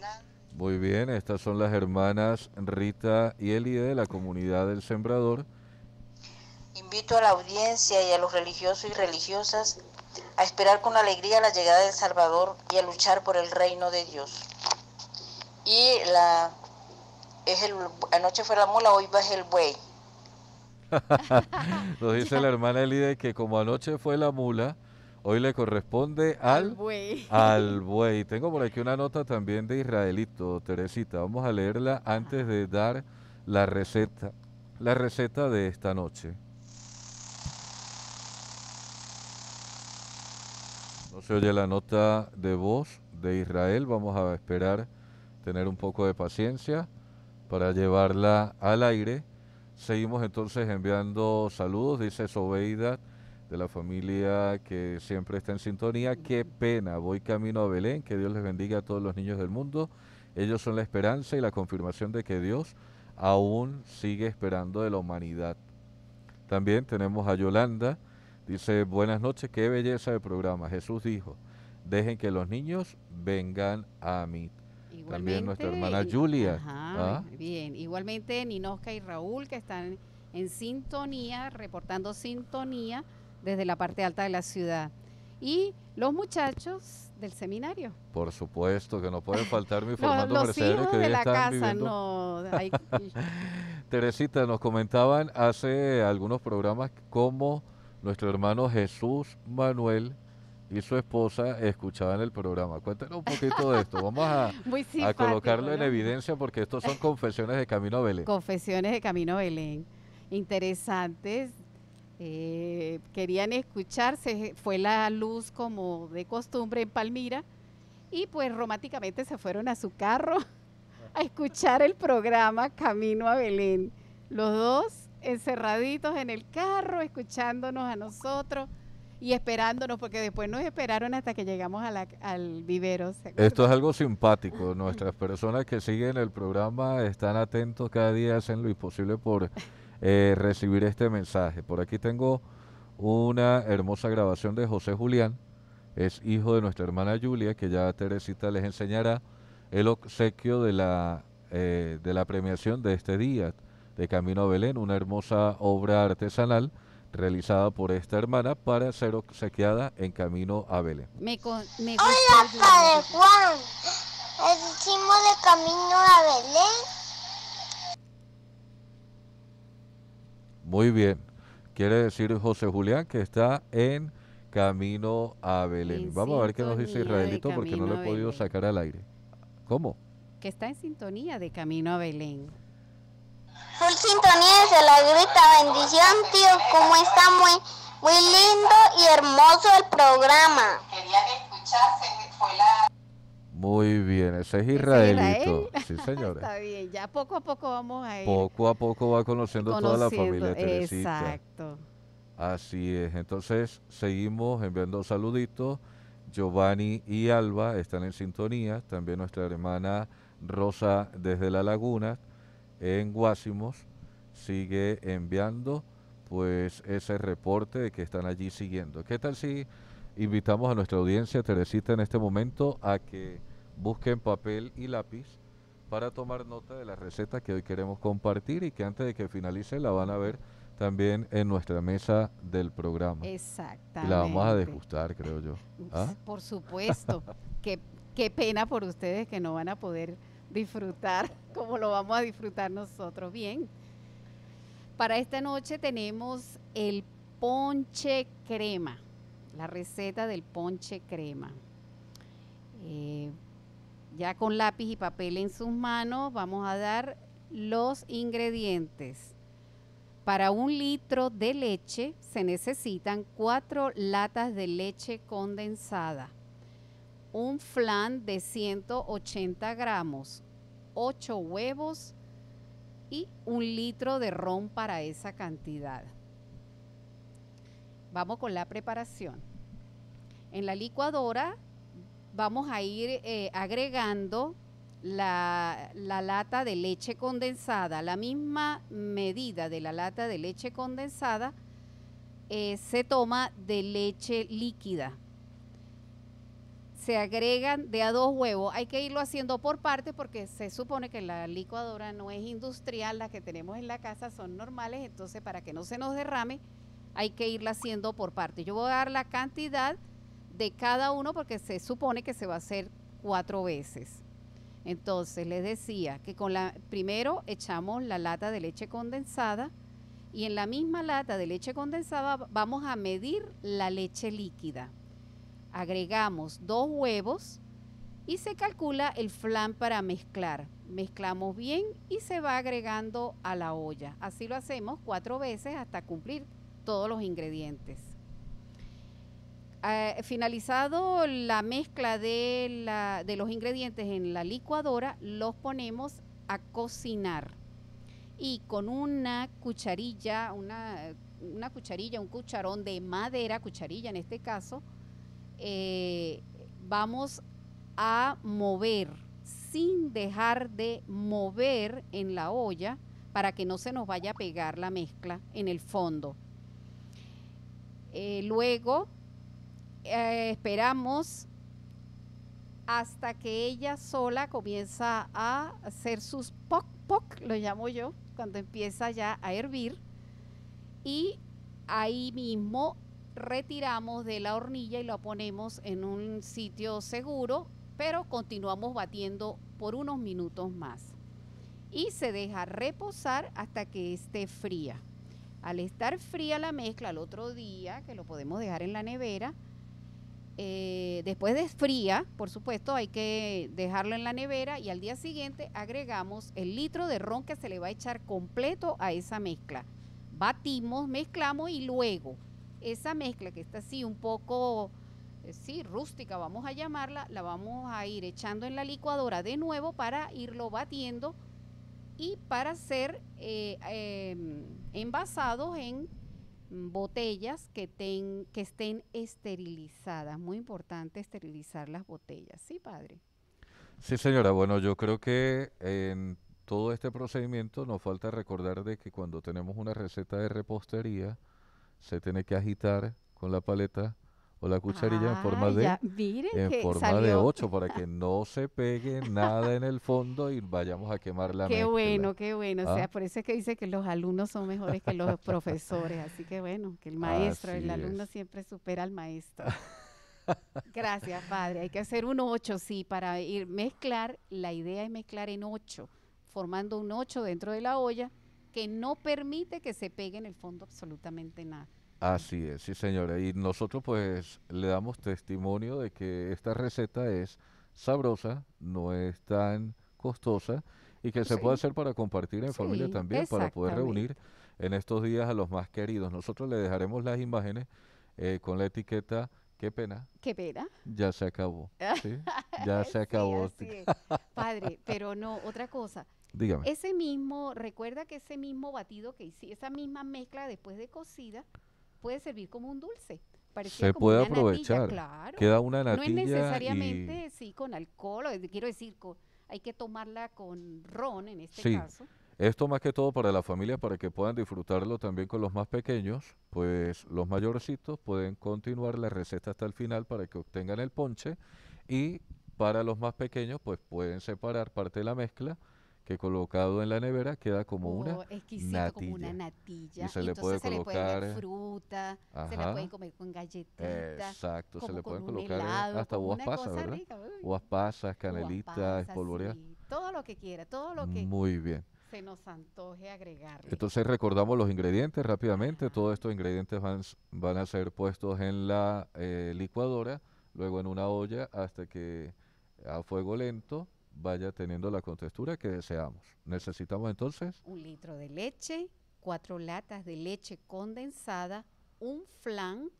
Nada Muy bien, estas son las hermanas Rita y Elide de la comunidad del Sembrador. Invito a la audiencia y a los religiosos y religiosas a esperar con alegría la llegada del Salvador y a luchar por el reino de Dios. Y la es el anoche fue la mula, hoy va es el buey. Nos dice la hermana Elide que como anoche fue la mula, hoy le corresponde al, buey. al buey. Tengo por aquí una nota también de Israelito, Teresita. Vamos a leerla antes de dar la receta, la receta de esta noche. No se oye la nota de voz de Israel. Vamos a esperar tener un poco de paciencia para llevarla al aire. Seguimos entonces enviando saludos, dice Sobeida de la familia que siempre está en sintonía. Qué pena, voy camino a Belén, que Dios les bendiga a todos los niños del mundo. Ellos son la esperanza y la confirmación de que Dios aún sigue esperando de la humanidad. También tenemos a Yolanda, dice, buenas noches, qué belleza de programa. Jesús dijo, dejen que los niños vengan a mí. También nuestra hermana Julia. ajá, ¿ah? Bien, igualmente Ninosca y Raúl que están en sintonía, reportando sintonía desde la parte alta de la ciudad. Y los muchachos del seminario. Por supuesto que no puede faltar mi Formando los Mercedes hijos que hoy de la están casa, viviendo. no. hay- Teresita, nos comentaban hace algunos programas cómo nuestro hermano Jesús Manuel y su esposa escuchaban el programa. Cuéntenos un poquito de esto. Vamos a, colocarlo en evidencia porque estos son confesiones de Camino a Belén. Confesiones de Camino a Belén. Interesantes. Eh, querían escucharse, fue la luz como de costumbre en Palmira y pues románticamente se fueron a su carro a escuchar el programa Camino a Belén. Los dos encerraditos en el carro, escuchándonos a nosotros y esperándonos, porque después nos esperaron hasta que llegamos a la- al vivero. Esto es algo simpático. Nuestras personas que siguen el programa están atentos cada día, hacen lo imposible por eh, recibir este mensaje. Por aquí tengo una hermosa grabación de José Julián, es hijo de nuestra hermana Julia, que ya Teresita les enseñará el obsequio de la, eh, de la premiación de este día de Camino a Belén, una hermosa obra artesanal realizada por esta hermana para ser obsequiada en Camino a Belén. Me, con- me Hola, Padre. Juan. Decimos de camino a Belén. Muy bien. Quiere decir José Julián que está en camino a Belén. En Vamos a ver qué nos dice Israelito porque no lo he podido sacar al aire. ¿Cómo? que está en sintonía de Camino a Belén. Full sintonía desde la grita. Bendición, tío. Como está muy, muy lindo y hermoso el programa. Querían escucharse, fue la... Muy bien, ese es ¿Ese Israelito. Israel? Sí, señora. Está bien, ya poco a poco vamos a ir Poco a poco va conociendo toda la familia Teresita. Exacto. Así es. Entonces, seguimos enviando saluditos. Giovanni y Alba están en sintonía. También nuestra hermana Rosa desde La Laguna, en Guásimos, sigue enviando pues ese reporte de que están allí siguiendo. ¿Qué tal si invitamos a nuestra audiencia, Teresita, en este momento a que busquen papel y lápiz para tomar nota de la receta que hoy queremos compartir y que antes de que finalice la van a ver también en nuestra mesa del programa. Exactamente. Y la vamos a degustar, creo yo. ¿Ah? Por supuesto. qué, qué pena por ustedes que no van a poder disfrutar como lo vamos a disfrutar nosotros. Bien. Para esta noche tenemos el ponche crema, la receta del ponche crema. Eh, ya con lápiz y papel en sus manos vamos a dar los ingredientes. Para un litro de leche se necesitan cuatro latas de leche condensada, un flan de 180 gramos, ocho huevos y un litro de ron para esa cantidad. Vamos con la preparación. En la licuadora vamos a ir eh, agregando la, la lata de leche condensada, la misma medida de la lata de leche condensada eh, se toma de leche líquida. Se agregan de a dos huevos. Hay que irlo haciendo por partes porque se supone que la licuadora no es industrial, las que tenemos en la casa son normales, entonces para que no se nos derrame hay que irla haciendo por partes. Yo voy a dar la cantidad de cada uno porque se supone que se va a hacer cuatro veces. Entonces les decía que con la primero echamos la lata de leche condensada y en la misma lata de leche condensada vamos a medir la leche líquida. Agregamos dos huevos y se calcula el flan para mezclar. Mezclamos bien y se va agregando a la olla. Así lo hacemos cuatro veces hasta cumplir todos los ingredientes. Eh, finalizado la mezcla de, los ingredientes en la licuadora, los ponemos a cocinar. Y con una cucharilla, una, una cucharilla, un cucharón de madera, cucharilla en este caso, eh, vamos a mover sin dejar de mover en la olla para que no se nos vaya a pegar la mezcla en el fondo. Eh, luego eh, esperamos hasta que ella sola comienza a hacer sus poc poc, lo llamo yo, cuando empieza ya a hervir. Y ahí mismo retiramos de la hornilla y lo ponemos en un sitio seguro, pero continuamos batiendo por unos minutos más. Y se deja reposar hasta que esté fría. Al estar fría la mezcla al otro día, que lo podemos dejar en la nevera, eh, después de fría, por supuesto, hay que dejarlo en la nevera y al día siguiente agregamos el litro de ron que se le va a echar completo a esa mezcla. Batimos, mezclamos y luego esa mezcla que está así un poco, eh, sí, rústica, vamos a llamarla, la vamos a ir echando en la licuadora de nuevo para irlo batiendo y para ser eh, em, envasados en botellas que, ten, que estén esterilizadas. Muy importante esterilizar las botellas. ¿Sí, padre? Sí, señora. Bueno, yo creo que en todo este procedimiento nos falta recordar de que cuando tenemos una receta de repostería, se tiene que agitar con la paleta o la cucharilla en forma de ya, miren en que forma de salió. 8 para que no se pegue nada en el fondo y vayamos a quemar la Qué mezcla. bueno, qué bueno. O sea, ¿Ah? por eso es que dice que los alumnos son mejores que los profesores. Así que bueno, que el maestro, el alumno es. siempre supera al maestro. Gracias, padre. Hay que hacer un 8, sí, para ir mezclar. La idea es mezclar en 8, formando un 8 dentro de la olla que no permite que se pegue en el fondo absolutamente nada. Así es, sí señora. Y nosotros pues le damos testimonio de que esta receta es sabrosa, no es tan costosa y que se puede hacer para compartir en familia también, para poder reunir en estos días a los más queridos. Nosotros le dejaremos las imágenes eh, con la etiqueta, qué pena, Qué pena. ya se acabó. ¿sí? Ya se acabó. Padre, pero no, otra cosa. Dígame. Ese mismo, recuerda que ese mismo batido que hiciste, esa misma mezcla después de cocida, puede servir como un dulce. Parecía Se como puede una natilla, aprovechar. claro. Queda una No es natilla y- necesariamente, sí, con alcohol, quiero decir, co- hay que tomarla con ron en este Sí, caso. esto más que todo para la familia, para que puedan disfrutarlo también con los más pequeños, pues los mayorcitos pueden continuar la receta hasta el final para que obtengan el ponche y para los más pequeños pues pueden separar parte de la mezcla que colocado en la nevera queda como una Oh, exquisito, natilla. como una natilla. Y se y le puede se le puede dar fruta, se la pueden comer con galletitas. Exacto, se le pueden colocar eh, helado, hasta uvas pasas, ¿verdad? rica. Uvas pasas, canelita, pasas, espolvoreada. sí, todo lo que quiera, todo lo que Muy bien. se nos antoje agregarle. Entonces recordamos los ingredientes rápidamente. Todos estos ingredientes van, van a ser puestos en la eh, licuadora, luego en una olla hasta que a fuego lento vaya teniendo la contextura que deseamos. Necesitamos entonces un litro de leche, cuatro latas de leche condensada, un flan,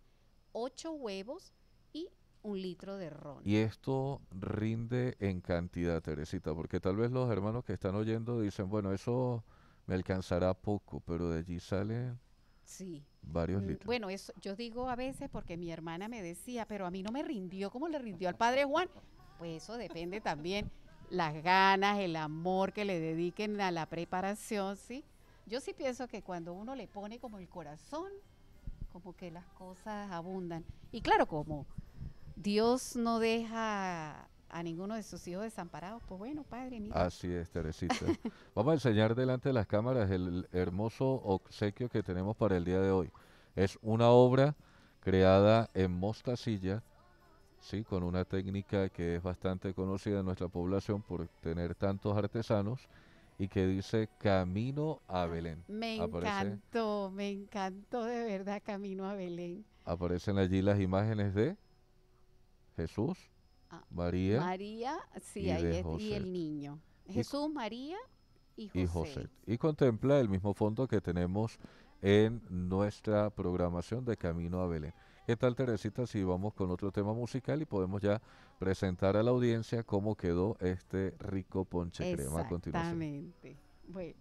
ocho huevos y un litro de ron. y esto rinde en cantidad, Teresita, porque tal vez los hermanos que están oyendo dicen, bueno, eso me alcanzará poco, pero de allí salen Sí. varios Mm, litros. Bueno, eso yo digo a veces porque mi hermana me decía, pero a mí no me rindió como le rindió al padre Juan. Pues eso depende también las ganas, el amor que le dediquen a la preparación, ¿sí? Yo sí pienso que cuando uno le pone como el corazón, como que las cosas abundan. Y claro, como Dios no deja a ninguno de sus hijos desamparados, pues bueno, padre, mira. Así es, Teresita. Vamos a enseñar delante de las cámaras el hermoso obsequio que tenemos para el día de hoy. Es una obra creada en mostacilla, sí, con una técnica que es bastante conocida en nuestra población por tener tantos artesanos y que dice Camino a Belén. Me Aparece- encantó, me encantó de verdad Camino a Belén. aparecen allí las imágenes de Jesús, Ah, María María, sí, y ahí de es, y José. el niño. Y Jesús, María y José. y José. Y contempla el mismo fondo que tenemos en nuestra programación de Camino a Belén. ¿Qué tal, Teresita, si vamos con otro tema musical y podemos ya presentar a la audiencia cómo quedó este rico ponche crema a continuación? Exactamente. Bueno.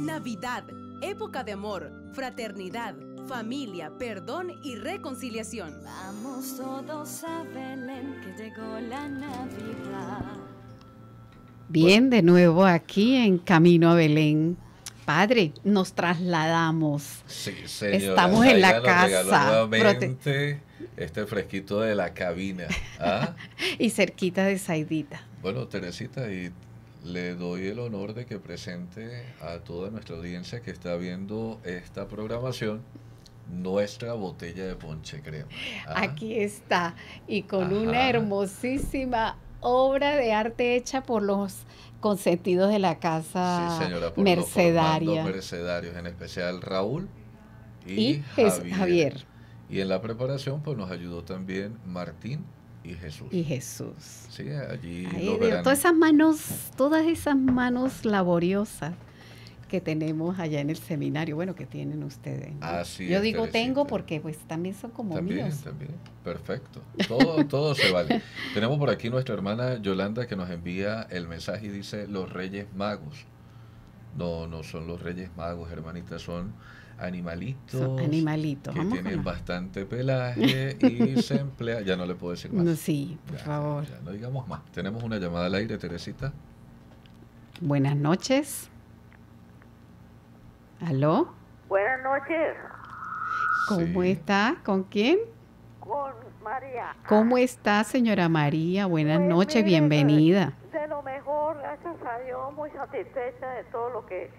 Navidad, época de amor, fraternidad, familia, perdón y reconciliación. Vamos todos a Belén, que llegó la Navidad. Bien, de nuevo aquí en Camino a Belén. Padre, nos trasladamos. Sí, Estamos en la casa. prote- este fresquito de la cabina. ¿ah? y cerquita de Saidita. Bueno, Teresita, y le doy el honor de que presente a toda nuestra audiencia que está viendo esta programación nuestra botella de ponche crema. ¿ah? Aquí está, y con una hermosísima obra de arte hecha por los consentidos de la casa Sí, señora, por- mercedaria. Mando mercedarios, en especial Raúl y, Y Javier. Javier. Y en la preparación pues nos ayudó también Martín y Jesús. Y Jesús. Sí, allí verán. todas esas manos, todas esas manos laboriosas que tenemos allá en el seminario, bueno, que tienen ustedes. ¿no? Así Yo es, digo tengo porque pues también son como También, míos. también. Perfecto. Todo, todo se vale. Tenemos por aquí nuestra hermana Yolanda que nos envía el mensaje y dice los Reyes Magos. No, no son los Reyes Magos, hermanita, son animalitos. Son animalitos. Que Vamos tienen bastante pelaje y se emplea. Ya no le puedo decir más. No, sí, por Ya, favor. ya, no digamos más. Tenemos una llamada al aire, Teresita. Buenas noches. ¿Aló? Buenas noches, ¿Cómo Sí. está? ¿Con quién? con María. ¿Cómo está, señora María? Buenas Pues, noches, mire, bienvenida. De lo mejor, gracias a Dios, muy satisfecha de todo lo que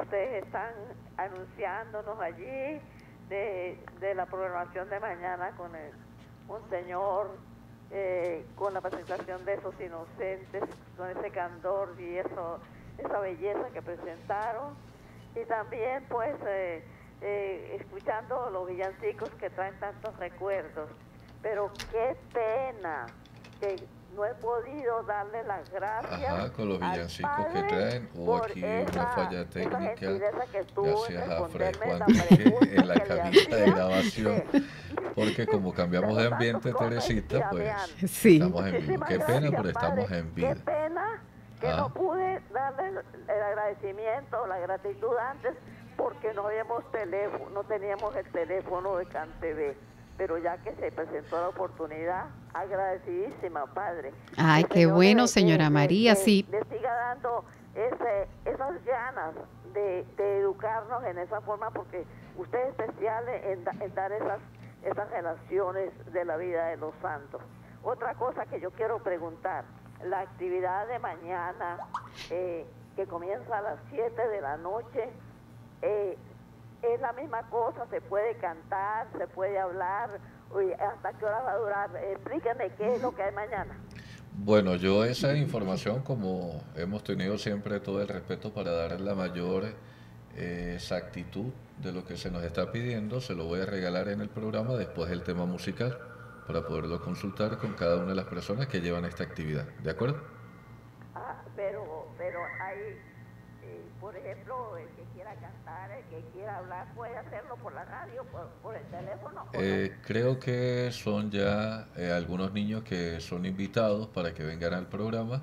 ustedes están anunciándonos allí, de, de la programación de mañana con el Monseñor, eh, con la presentación de esos inocentes, con ese candor y eso, esa belleza que presentaron. Y también, pues, eh, eh, escuchando los villancicos que traen tantos recuerdos. Pero qué pena que no he podido darle las gracias. Ajá, con los villancicos que traen. Hubo por aquí esa- una falla técnica. que Gracias a responderme Juan pregunta en la que cabina de grabación. Porque como cambiamos de ambiente, Teresita, pues Sí. estamos en vivo. Qué pena, pero estamos en vida. Que Ah. no pude darle el, agradecimiento, la gratitud antes, porque no habíamos teléfono, no teníamos el teléfono de CanTV. Pero ya que se presentó la oportunidad, agradecidísima, Padre. Ay, El qué Señor bueno, le- señora le- María, le- sí. Le siga dando ese, esas ganas de, de educarnos en esa forma, porque usted es especial en dar esas, esas relaciones de la vida de los santos. Otra cosa que yo quiero preguntar, la actividad de mañana, eh, que comienza a las 7 de la noche, eh, es la misma cosa, se puede cantar, se puede hablar, ¿hasta qué hora va a durar? Explíquenme qué es lo que hay mañana. Bueno, yo esa información, como hemos tenido siempre todo el respeto para dar la mayor eh, exactitud de lo que se nos está pidiendo, se lo voy a regalar en el programa después del tema musical para poderlo consultar con cada una de las personas que llevan esta actividad. ¿De acuerdo? Ah, pero, pero hay, eh, por ejemplo, el que quiera cantar, el que quiera hablar, puede hacerlo por la radio, por, por el teléfono. Eh, creo que son ya eh, algunos niños que son invitados para que vengan al programa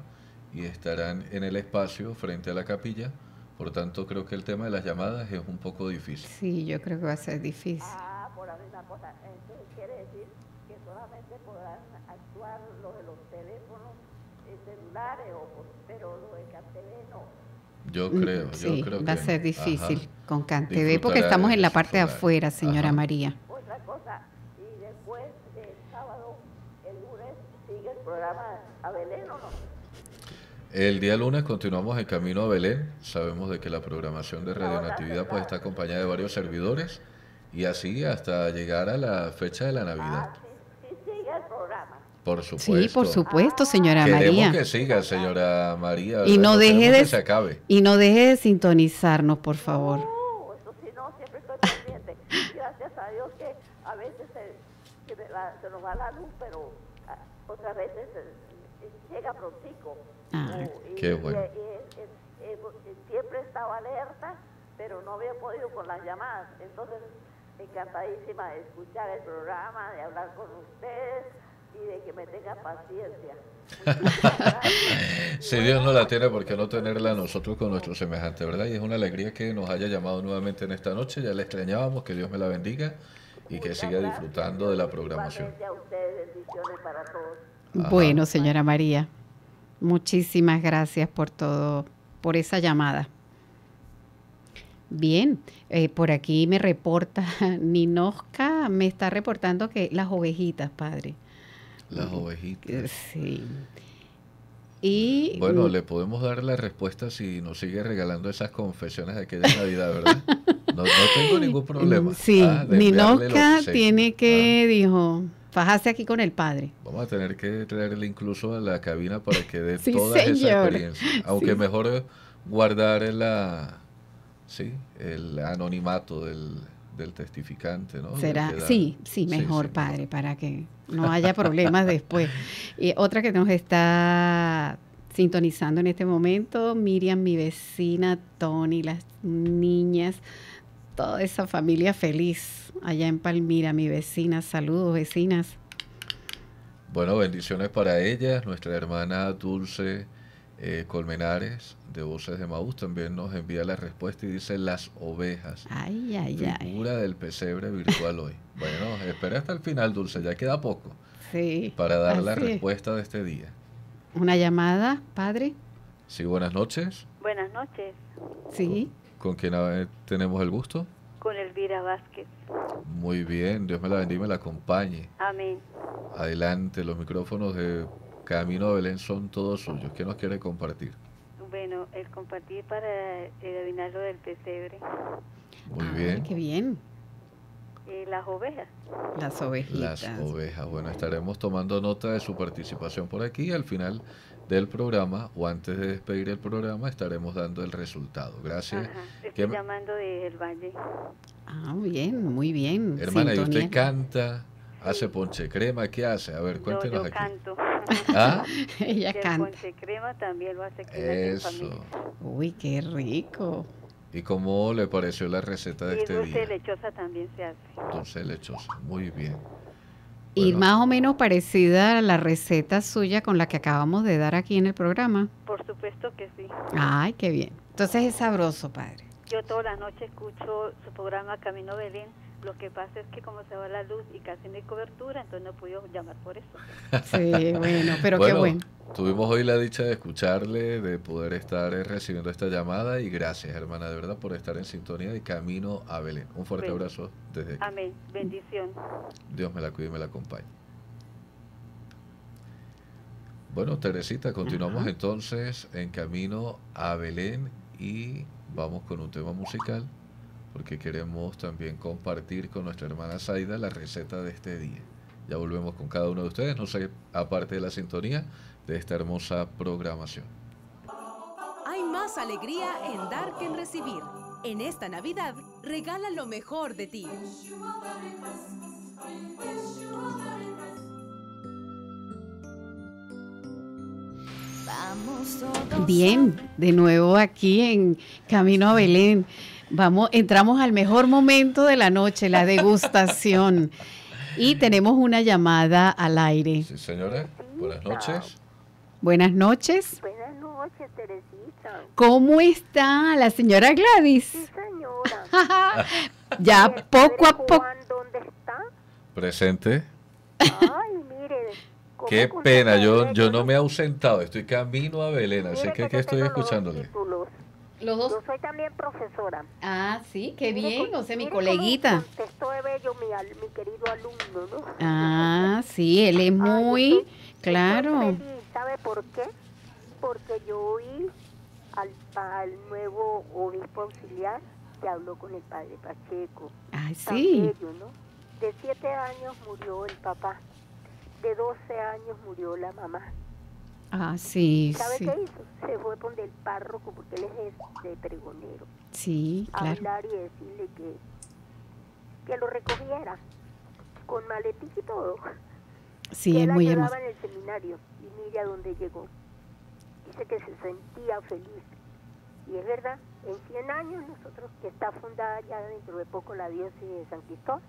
y estarán en el espacio frente a la capilla. Por tanto, creo que el tema de las llamadas es un poco difícil. Sí, yo creo que va a ser difícil. Ah, por la misma cosa. Entonces quiere decir que solamente podrán actuar los de los teléfonos o, pero los de CanTV no. Yo Mm, creo, yo sí, creo va a que ser ajá, difícil con CanTV porque estamos en la parte de afuera, señora Ajá. María. Otra cosa, y después el sábado, el lunes, sigue el programa a Belén o no. El día lunes continuamos en camino a Belén. Sabemos de que la programación de Radio Natividad pues está acompañada de varios servidores y así hasta llegar a la fecha de la Navidad. Sí sigue el programa. Por supuesto. Sí, por supuesto, señora Queremos María. que siga, señora María. Y no deje de que se acabe. y no deje de sintonizarnos, por favor. Eso sí, no, siempre estoy pendiente. Gracias a Dios que a veces se, se, la- se nos va la luz, pero ah, otras veces eh, llega prontico. Ah, Uh, y- qué y- bueno. y- y- y- y siempre estaba alerta, pero no había podido con las llamadas. Entonces, encantadísima de escuchar el programa, de hablar con ustedes y de que me tengan paciencia. Si Dios no la tiene, ¿por qué no tenerla nosotros con nuestro semejante, verdad? Y es una alegría que nos haya llamado nuevamente en esta noche. Ya la extrañábamos, que Dios me la bendiga y que siga disfrutando de la programación. Bueno, señora María, muchísimas gracias por todo, por esa llamada. Bien, eh, por aquí me reporta Ninoska me está reportando que las ovejitas, padre. Las ovejitas. Sí. Y Bueno, le podemos dar la respuesta si nos sigue regalando esas confesiones de aquella Navidad, ¿verdad? No, no tengo ningún problema. Sí, ah, obsequios. tiene que, dijo, fajarse aquí con el padre. Vamos a tener que traerle incluso a la cabina para que dé Sí, toda esa señor. experiencia. Aunque Sí. mejor eh, guardar la, sí, el anonimato del, del testificante, ¿no? Será, sí, sí, mejor, padre, para que no haya problemas después. Y otra que nos está sintonizando en este momento, Miriam, mi vecina, Tony, las niñas, toda esa familia feliz allá en Palmira, mi vecina, saludos vecinas. Bueno, bendiciones para ellas. Nuestra hermana Dulce eh, Colmenares, de Voces de Maús, también nos envía la respuesta y dice las ovejas. Ay, ay, ay. Figura del pesebre virtual hoy. Bueno, espera hasta el final, Dulce, ya queda poco Sí. para dar la así respuesta de este día. Una llamada, padre. Sí, buenas noches. Buenas noches, Sí. ¿Con quién eh, tenemos el gusto? con Elvira Vázquez. Muy bien, Dios me la bendiga y me la acompañe. Amén. Adelante, los micrófonos de Camino a Belén son todos suyos. ¿Qué nos quiere compartir? Bueno, el compartir para el aguinaldo del pesebre. Muy Ay, bien. qué bien. Eh, las ovejas. Las ovejitas. Las ovejas. Bueno, estaremos tomando nota de su participación por aquí. Al final del programa o antes de despedir el programa estaremos dando el resultado. Gracias. Ajá. ¿Qué Estoy llamando de El Valle. Ah, bien, muy bien. Hermana, ¿y usted canta? ¿Hace ponche crema? ¿Qué hace? A ver, No, cuéntenos yo aquí. canto. ¿Ah? Ella el canta. ponche crema también lo hace aquí en Eso. Uy, qué rico. ¿Y cómo le pareció la receta de Y este dulce día? lechosa también se hace. Dulce lechosa. Muy bien. Y más o menos parecida a la receta suya con la que acabamos de dar aquí en el programa. Por supuesto que sí. Ay, qué bien. Entonces es sabroso, padre. Yo todas las noches escucho su programa Camino Belén. Lo que pasa es que como se va la luz y casi no hay cobertura, entonces no puedo llamar por eso. Sí, bueno, pero qué bueno. Tuvimos hoy la dicha de escucharle, de poder estar eh, recibiendo esta llamada y gracias, hermana, de verdad, por estar en sintonía de Camino a Belén. Un fuerte abrazo desde aquí. Amén. Bendición. Dios me la cuide y me la acompañe. Bueno, Teresita, continuamos entonces en camino a Belén y vamos con un tema musical porque queremos también compartir con nuestra hermana Zaida la receta de este día. Ya volvemos con cada uno de ustedes, no sé, aparte de la sintonía de esta hermosa programación. Hay más alegría en dar que en recibir. En esta Navidad, regala lo mejor de ti. Bien, de nuevo aquí en Camino a Belén. Vamos, entramos al mejor momento de la noche, la degustación. Y tenemos una llamada al aire. Sí, señores, buenas noches. Buenas noches. Buenas noches, Teresita. ¿Cómo está la señora Gladys? Sí, señora. ya poco a poco. ¿dónde está? Presente. Ay, mire. Qué pena, yo, yo no me he ausentado, estoy camino a Belén, así que aquí yo estoy escuchándole. títulos. Los dos. Yo soy también profesora. Ah, sí, qué Mire bien, o sea, mi coleguita. Contestó de bello mi, mi querido alumno, ¿no? Ah, sí, él es muy, claro. Feliz, ¿Sabe por qué? Porque yo oí al, al nuevo obispo auxiliar que habló con el padre Pacheco. Tan sí. bello, ¿no? De siete años murió el papá, de 12 años murió la mamá. Ah, sí, ¿Sabe sí. qué hizo? Se fue donde el párroco, porque él es de pregonero, Sí, a claro. hablar y decirle que, que lo recogiera, con maletín y todo. Sí, que es él muy hermoso. en el seminario y mire a dónde llegó. Dice que se sentía feliz. Y es verdad, en 100 años nosotros, que está fundada ya dentro de poco la diócesis de San Cristóbal,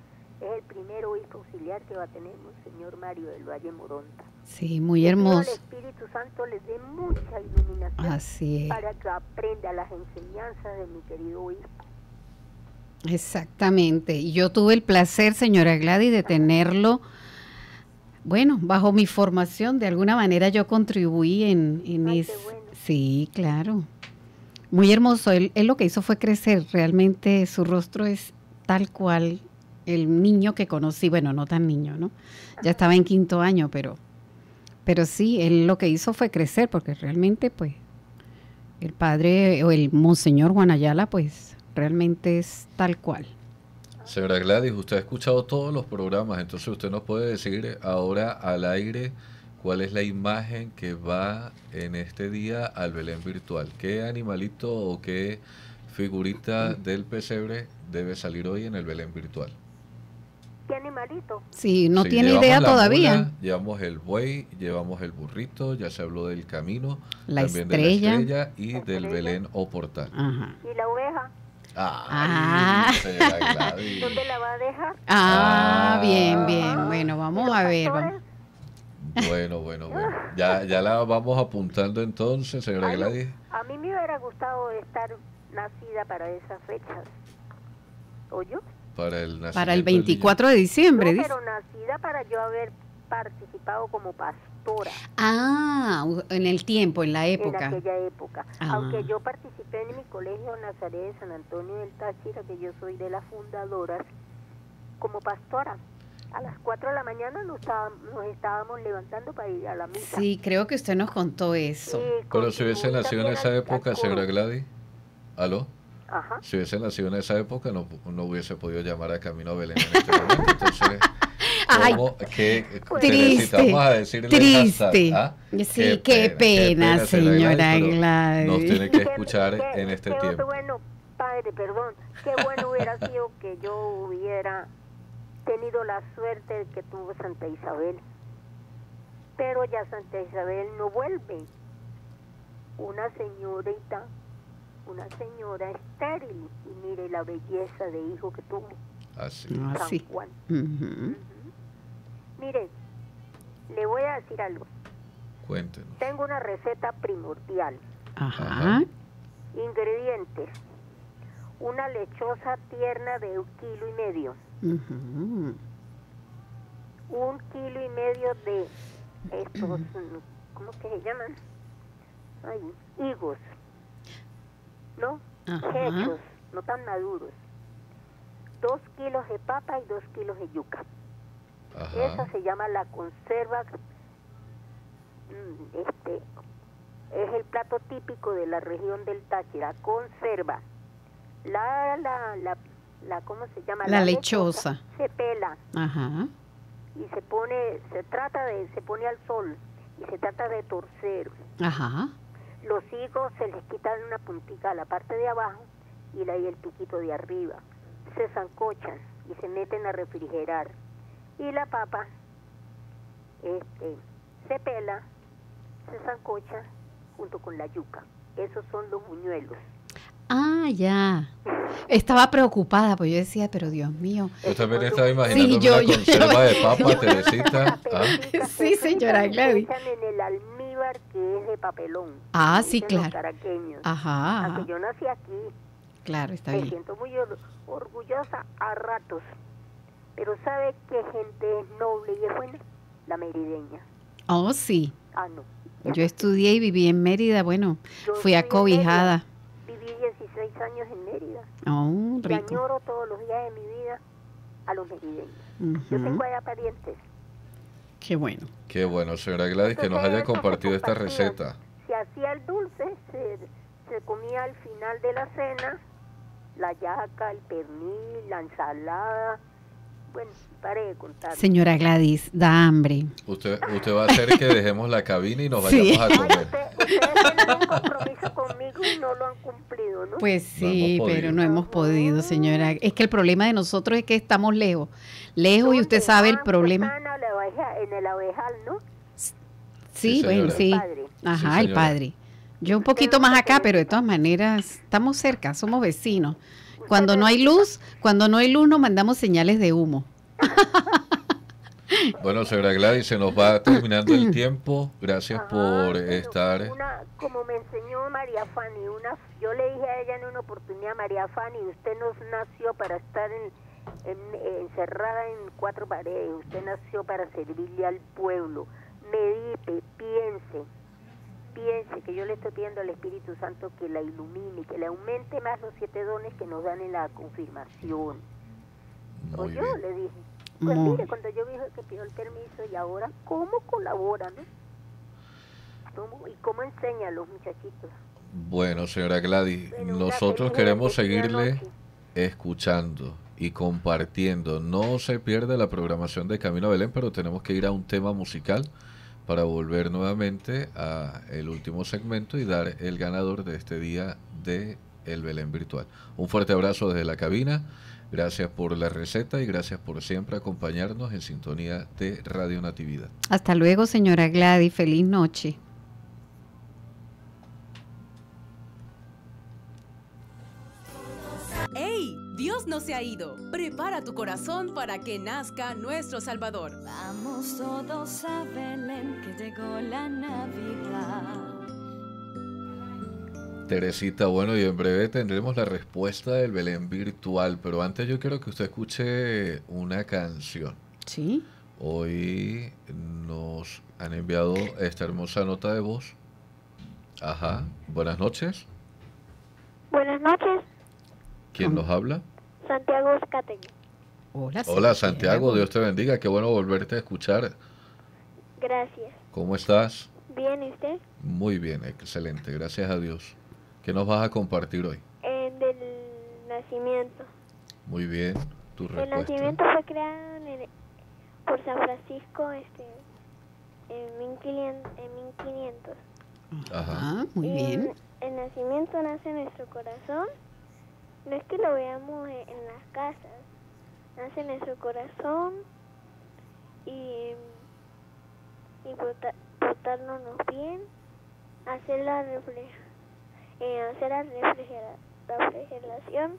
es el primer obispo auxiliar que va a tener Monseñor Mario del Valle Moronta. Sí, muy Que hermoso. El Espíritu Santo les dé mucha iluminación Así es. para que aprenda las enseñanzas de mi querido obispo. Exactamente. Y yo tuve el placer, señora Gladys, de tenerlo. Bueno, bajo mi formación, de alguna manera yo contribuí en, en es- Sí, claro. Muy hermoso. Él, él lo que hizo fue crecer. Realmente su rostro es tal cual el niño que conocí, bueno, no tan niño, ¿no? Ya estaba en quinto año, pero, pero sí, él lo que hizo fue crecer, porque realmente, pues, el padre o el monseñor Juan Ayala, pues, realmente es tal cual. Señora Gladys, usted ha escuchado todos los programas, entonces usted nos puede decir ahora al aire cuál es la imagen que va en este día al Belén virtual. ¿Qué animalito o qué figurita del pesebre debe salir hoy en el Belén virtual? ¿Qué animalito? Sí, no Sí, tiene llevamos idea la todavía. mula, llevamos el buey, llevamos el burrito, ya se habló del camino, La también estrella. de la estrella y del Belén o portal. Ajá. ¿Y la oveja? Ah. señora Gladys. ¿Dónde la va a dejar? Ah, Ah. bien, bien. Bueno, vamos a ver. vamos. Bueno, bueno, bueno. Ya, ya la vamos apuntando entonces, señora Ay. Gladys. A mí me hubiera gustado estar nacida para esas fechas. ¿O yo? Para el Para el nacimiento del niño. 24 de diciembre, No, pero nacida para yo haber participado como pastora Ah, en el tiempo, en la época. en aquella época. Ah. Aunque yo participé en mi colegio Nazaret de San Antonio del Táchira, que yo soy de las fundadoras, como pastora. A las 4 de la mañana nos estábamos, nos estábamos levantando para ir a la misa. Sí, creo que usted nos contó eso. Pero si hubiese nacido en esa época, señora Gladys, ¿aló? Ajá. Si hubiese nacido en esa época, no, no hubiese podido llamar a Camino a Belén en este momento. Entonces, Ay, ¿cómo? ¿Qué, Triste, necesitamos a decirle triste. hashtag, ah? Sí, qué pena, señora Gladys. Nos tiene que escuchar en este Qué tiempo. bueno, padre, perdón. Qué bueno hubiera sido que yo hubiera tenido la suerte que tuvo Santa Isabel. Pero ya Santa Isabel no vuelve. Una señorita, una señora estéril. Y mire la belleza de hijo que tuvo. Así. Ah, San. Juan. Ujú. Mire, le voy a decir algo. Cuéntenos. Tengo una receta primordial. Ajá. Ingredientes. Una lechosa tierna de un kilo y medio. Ujú. Un kilo y medio de estos, mm, ¿cómo que se llaman? Ay, higos. Ajá. Hechos, no tan maduros. Dos kilos de papa y dos kilos de yuca. Esa se llama la conserva. mm, Este es el plato típico de la región del Táchira, conserva. La, la, la, la ¿cómo se llama? La lechosa. Se pela Ajá. y se pone, se trata de, se pone al sol y se trata de torcer. Ajá. Los higos se les quitan una puntita a la parte de abajo y la y el piquito de arriba. Se zancochan y se meten a refrigerar. Y la papa este, se pela, se zancocha junto con la yuca. Esos son los buñuelos. Ah, ya. Estaba preocupada, pues yo decía, pero Dios mío. Yo también estaba imaginando yo- una yo- conserva de yo- papa, Teresita. ¿ah? Sí, señora Gladys. En el almíbar que es de papelón. Ah, sí, los claro. caraqueños. Ajá, Aunque ajá. yo nací aquí, Claro, está me bien. siento muy or- orgullosa a ratos. Pero ¿sabe qué gente es noble y es buena? La merideña. Oh, sí. Ah, no. Yo estudié y viví en Mérida, bueno, Yo fui acobijada. Viví 16 años en Mérida. Oh, Y rico. añoro todos los días de mi vida a los merideños. Yo Ujú. tengo allá parientes. Qué bueno. Qué bueno, señora Gladys, que nos haya compartido esta receta. Se hacía el dulce, se, se comía al final de la cena, la yaca, el pernil, la ensalada. Bueno, pare de contar. Señora Gladys, da hambre. Usted, usted va a hacer que dejemos la cabina y nos Sí. vayamos a comer. Ustedes tienen un compromiso conmigo y no lo han cumplido, ¿no? Pues sí, pero no hemos podido, señora. Es que el problema de nosotros es que estamos lejos. Lejos y usted sabe el problema. En el abejal, ¿no? Sí, Sí, bueno, sí. El padre. Ajá, Sí, el padre. Yo un poquito más acá, pero de todas maneras estamos cerca, somos vecinos. Cuando no hay luz, cuando no hay luz nos mandamos señales de humo. Bueno, señora Gladys, se nos va terminando el tiempo. Gracias por estar. Una, como me enseñó María Fanny, una, yo le dije a ella en una oportunidad, María Fanny, usted no nació para estar en, en- encerrada en cuatro paredes, usted nació para servirle al pueblo. Medite, piense, piense que yo le estoy pidiendo al Espíritu Santo que la ilumine, que le aumente más los siete dones que nos dan en la confirmación. o Muy yo bien. le dije. Pues Muy mire, cuando yo dije que pidió el permiso y ahora, ¿cómo colabora, no? ¿Cómo- ¿Y cómo enseña a los muchachitos? Bueno, señora Gladys, Bueno, nosotros queremos seguirle noche. escuchando y compartiendo. No se pierde la programación de Camino a Belén, pero tenemos que ir a un tema musical para volver nuevamente a el último segmento y dar el ganador de este día de el Belén virtual. Un fuerte abrazo desde la cabina. Gracias por la receta y gracias por siempre acompañarnos en sintonía de Radio Natividad. Hasta luego, señora Gladys. Feliz noche. No se ha ido. Prepara tu corazón para que nazca nuestro Salvador. Vamos todos a Belén, que llegó la Navidad. Teresita, bueno, y en breve tendremos la respuesta del Belén virtual, pero antes yo quiero que usted escuche una canción. Sí. Hoy nos han enviado esta hermosa nota de voz. Ajá, buenas noches. Buenas noches, ¿Quién nos habla? Santiago Escategui. Hola, Hola Santiago, Dios te bendiga, qué bueno volverte a escuchar. Gracias. ¿Cómo estás? ¿Bien y usted? Muy bien, excelente, gracias a Dios. ¿Qué nos vas a compartir hoy? Eh, del nacimiento. Muy bien, tu El respuesta. nacimiento fue creado en el- por San Francisco este, en 1500. En 1500. Ajá. Ah, muy Y bien. El nacimiento nace en nuestro corazón. No es que lo veamos en, las casas. Nace en nuestro corazón y, y porta- portarnos bien, hacer la, refle- eh, hacer la refrigera- refrigeración,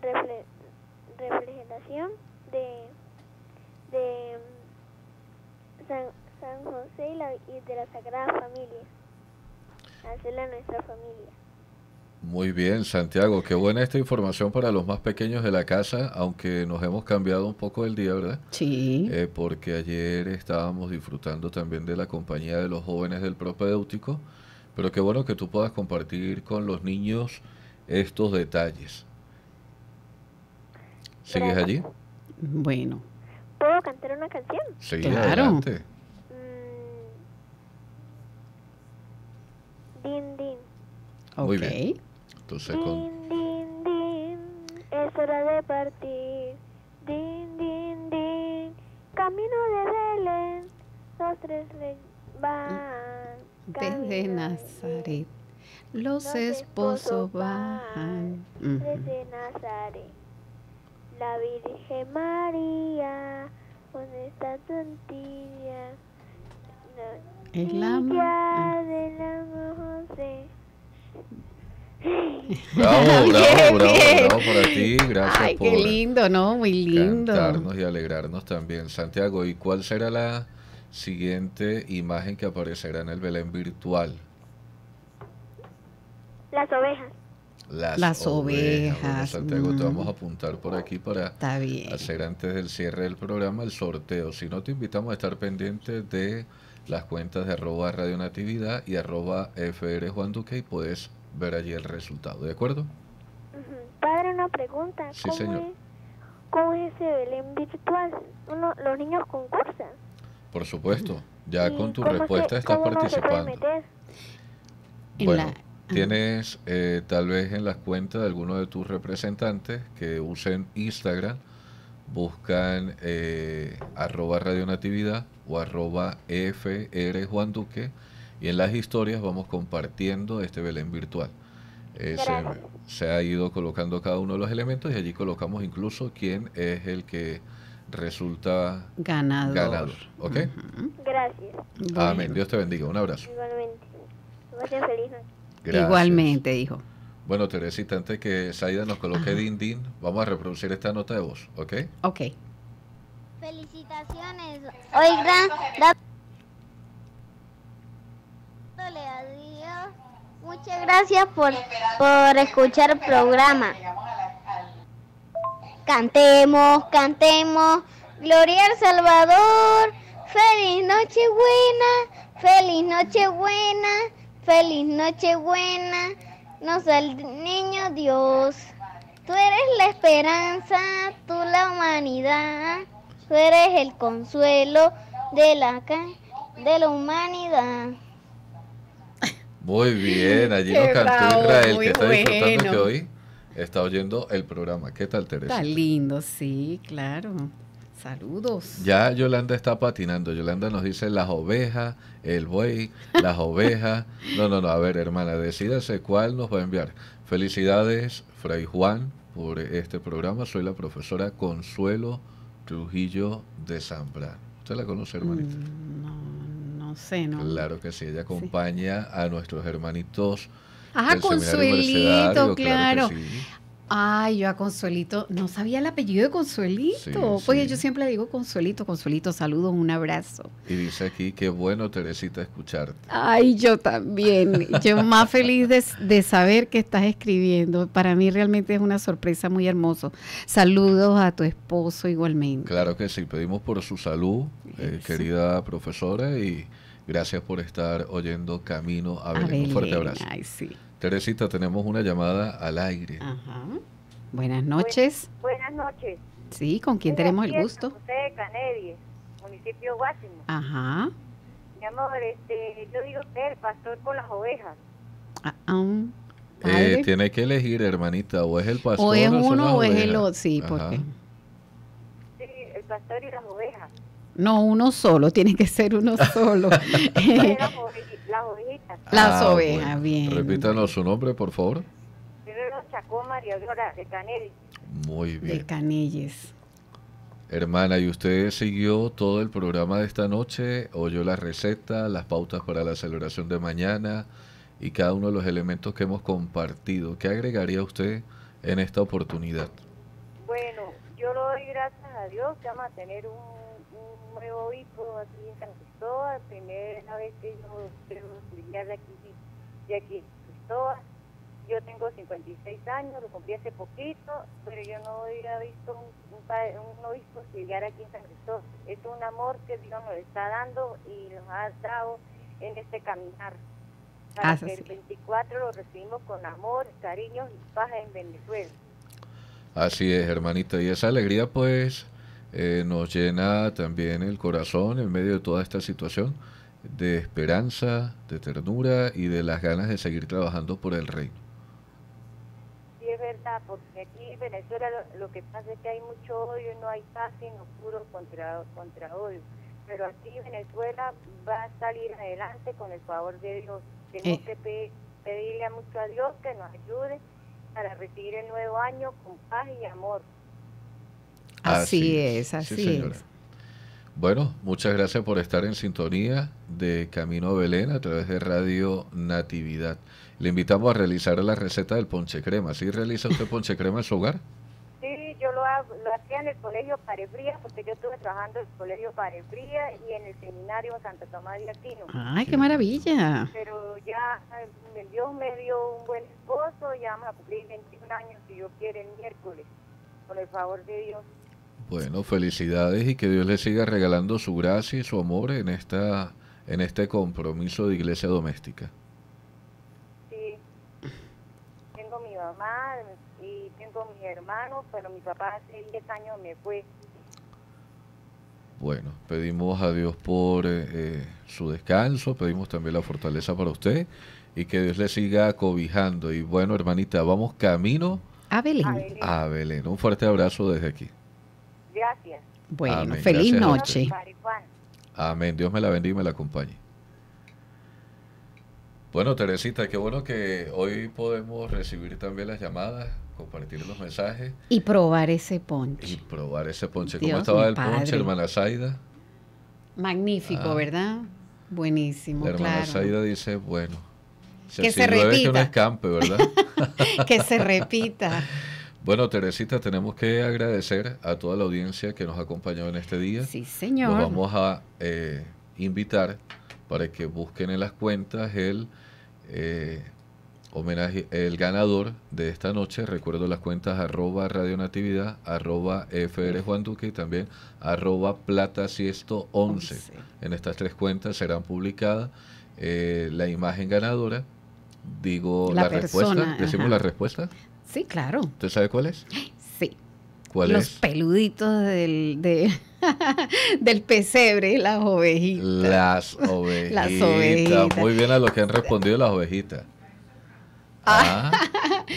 refle- refrigeración de, de mm, San, San José y, la, y de la Sagrada Familia. Hacerla nuestra familia. Muy bien, Santiago, qué buena esta información para los más pequeños de la casa, aunque nos hemos cambiado un poco el día, ¿verdad? Sí. Eh, porque ayer estábamos disfrutando también de la compañía de los jóvenes del propedéutico, pero qué bueno que tú puedas compartir con los niños estos detalles. ¿Sigues allí? Bueno, ¿Puedo cantar una canción? Sí, Claro. adelante. Din, din. Muy ok. bien. Entonces, con... Din, din, din. Es hora de partir. Din, din, din. Camino de Belén. Los tres van. Desde Nazaret, los Los esposos. Ujú. Desde Nazaret. La Virgen María. ¿Dónde está tu tía? No. El Niña del amo José. Bravo, bravo, Bien, bravo, bien. bravo para ti. Gracias Ay, por qué lindo, ¿no? Muy lindo. cantarnos y alegrarnos también. Santiago, ¿y cuál será la siguiente imagen que aparecerá en el Belén virtual? Las ovejas. Las, Las ovejas. Bueno, ovejas, Santiago, te mm. vamos a apuntar por aquí para hacer antes del cierre del programa el sorteo. Si no, te invitamos a estar pendiente de las cuentas de arroba Radio Natividad y arroba FR Juan Duque y puedes ver allí el resultado. ¿De acuerdo? Padre, una pregunta. Sí, ¿Cómo, señor. Es, ¿Cómo es ese Belén virtual? Uno, los niños concursan. Por supuesto. Ya ¿Y con tu se- respuesta estás se puede participando. Bueno, la- tienes eh, tal vez en las cuentas de alguno de tus representantes que usen Instagram, buscan eh, arroba Radio Natividad o arroba FR Juan Duque y en las historias vamos compartiendo este Belén virtual. Eh, se, ha ido colocando cada uno de los elementos y allí colocamos incluso quién es el que resulta Ganador. ganador. ¿Ok? Gracias. Amén. Bueno. Dios te bendiga. Un abrazo. Igualmente. Feliz noche. Gracias. Igualmente, dijo. Bueno, Teresita, antes que Saida nos coloque din din, vamos a reproducir esta nota de voz, ¿ok? Ok. Felicitaciones. Oigan, dándole a Dios. Muchas gracias por, por escuchar el programa. Cantemos, cantemos. Gloria al Salvador. Feliz Nochebuena. Feliz Tú eres la esperanza, tú la humanidad, tú eres el consuelo de la, de la humanidad. Muy bien, allí nos cantó bravo, Israel, que está disfrutando que hoy está oyendo el programa. ¿Qué tal, Teresa? Está lindo, sí, claro. Saludos. Ya Yolanda está patinando. Yolanda nos dice las ovejas, el buey, las ovejas. No, no, no. A ver, hermana, decídase cuál nos va a enviar. Felicidades, Fray Juan, por este programa. Soy la profesora Consuelo Trujillo de Zambra. ¿Usted la conoce, hermanita? Mm, No Claro que sí. Ella acompaña a nuestros hermanitos. Ah, del Consuelito, claro. que sí. Ay, yo a Consuelito, no sabía el apellido de Consuelito. Sí, Porque sí. yo siempre le digo Consuelito, Consuelito, saludos, un abrazo. Y dice aquí, qué bueno, Teresita, escucharte. Ay, yo también. Yo más feliz de, de saber que estás escribiendo. Para mí realmente es una sorpresa muy hermoso. Saludos a tu esposo igualmente. Claro que sí, pedimos por su salud, eh, querida profesora, y gracias por estar oyendo Camino a Belén. Un fuerte abrazo. Ay, sí. Teresita, tenemos una llamada al aire. Ajá. Buenas noches. Buenas noches. Sí, ¿con quién Estoy tenemos aquí el gusto? San José de Canedie, municipio de. Ajá. Mi amor, este, yo digo que es el pastor con las ovejas. Ah, ah, Eh, tiene que elegir, hermanita, o es el pastor o es uno las o es el otro. Sí, porque. Sí, el pastor y las ovejas. No, uno solo, tiene que ser uno solo. las, oveji- las ovejitas. Las Ah, ovejas, bueno. bien. Repítanos su nombre, por favor. María Aurora de. Muy De bien. Canelles. Hermana, ¿y usted siguió todo el programa de esta noche? ¿Oyó la receta, las pautas para la celebración de mañana y cada uno de los elementos que hemos compartido? ¿Qué agregaría usted en esta oportunidad? Bueno, yo le doy gracias a Dios que vamos a tener un, en San Cristóbal. Primera vez que yo quiero estudiar de aquí, de aquí Cristóbal. Yo tengo 56 años, lo cumplí hace poquito, pero yo no había visto un, un, pa- un obispo auxiliar aquí en San Cristóbal. Es un amor que Dios nos está dando y nos ha dado en este caminar. Para Ah, que el 24 lo recibimos con amor, cariño y paz en Venezuela. Así es, hermanita. Y esa alegría pues eh, nos llena también el corazón en medio de toda esta situación de esperanza, de ternura y de las ganas de seguir trabajando por el reino. Sí, es verdad, porque aquí en Venezuela lo, lo que pasa es que hay mucho odio, no hay paz sino puro contra, contra odio. Pero aquí Venezuela va a salir adelante con el favor de Dios. Tenemos Eh. que pe- pedirle a mucho a Dios que nos ayude para recibir el nuevo año con paz y amor. Así es, sí, así señora. es. Bueno, muchas gracias por estar en sintonía de Camino a Belén a través de Radio Natividad. Le invitamos a realizar la receta del ponche crema. ¿Sí realiza usted ponche crema en su hogar? Sí, yo lo, hago, lo hacía en el colegio Parefría, porque yo estuve trabajando en el colegio Parefría y en el seminario Santa Tomás de Aquino. Ay, qué maravilla. Pero ya Dios me dio un buen esposo, ya vamos a cumplir 21 años, si Dios quiere, el miércoles, con el favor de Dios. Bueno, felicidades y que Dios le siga regalando su gracia y su amor en esta en este compromiso de iglesia doméstica. Sí, tengo mi mamá y tengo mis hermanos, pero mi papá hace 10 años me fue. Bueno, pedimos a Dios por eh, eh, su descanso, pedimos también la fortaleza para usted y que Dios le siga acobijando. Y bueno, hermanita, vamos camino A Belén. A Belén. a Belén. Un fuerte abrazo desde aquí. Gracias. Bueno, Amén. feliz Gracias noche. Amén. Dios me la bendiga y me la acompañe. Bueno, Teresita, qué bueno que hoy podemos recibir también las llamadas, compartir los mensajes Y probar ese y ponche. probar ese ponche. ¿Cómo Dios, estaba mi el ponche, hermana Zaida? Magnífico, Ah. ¿verdad? Buenísimo, La hermana claro. Zaida dice, bueno, si Que se llueve, que no repita. escampe, ¿verdad? que se repita. Bueno, Teresita, tenemos que agradecer a toda la audiencia que nos ha acompañado en este día. Sí, señor. Los vamos a eh, invitar para que busquen en las cuentas el eh, homenaje, el ganador de esta noche. Recuerdo las cuentas arroba Radio Natividad, arroba FR Juan Duque y también arroba Plata Siesto 11. En estas tres cuentas serán publicadas eh, la imagen ganadora digo La la, respuesta. ¿Decimos ajá. la respuesta? Sí, claro. ¿Usted sabe cuál es? Sí. ¿Cuál Los es? peluditos del, de- del pesebre, las ovejitas. Las ovejitas. Las ovejitas. Muy bien a lo que han respondido las ovejitas. Ah,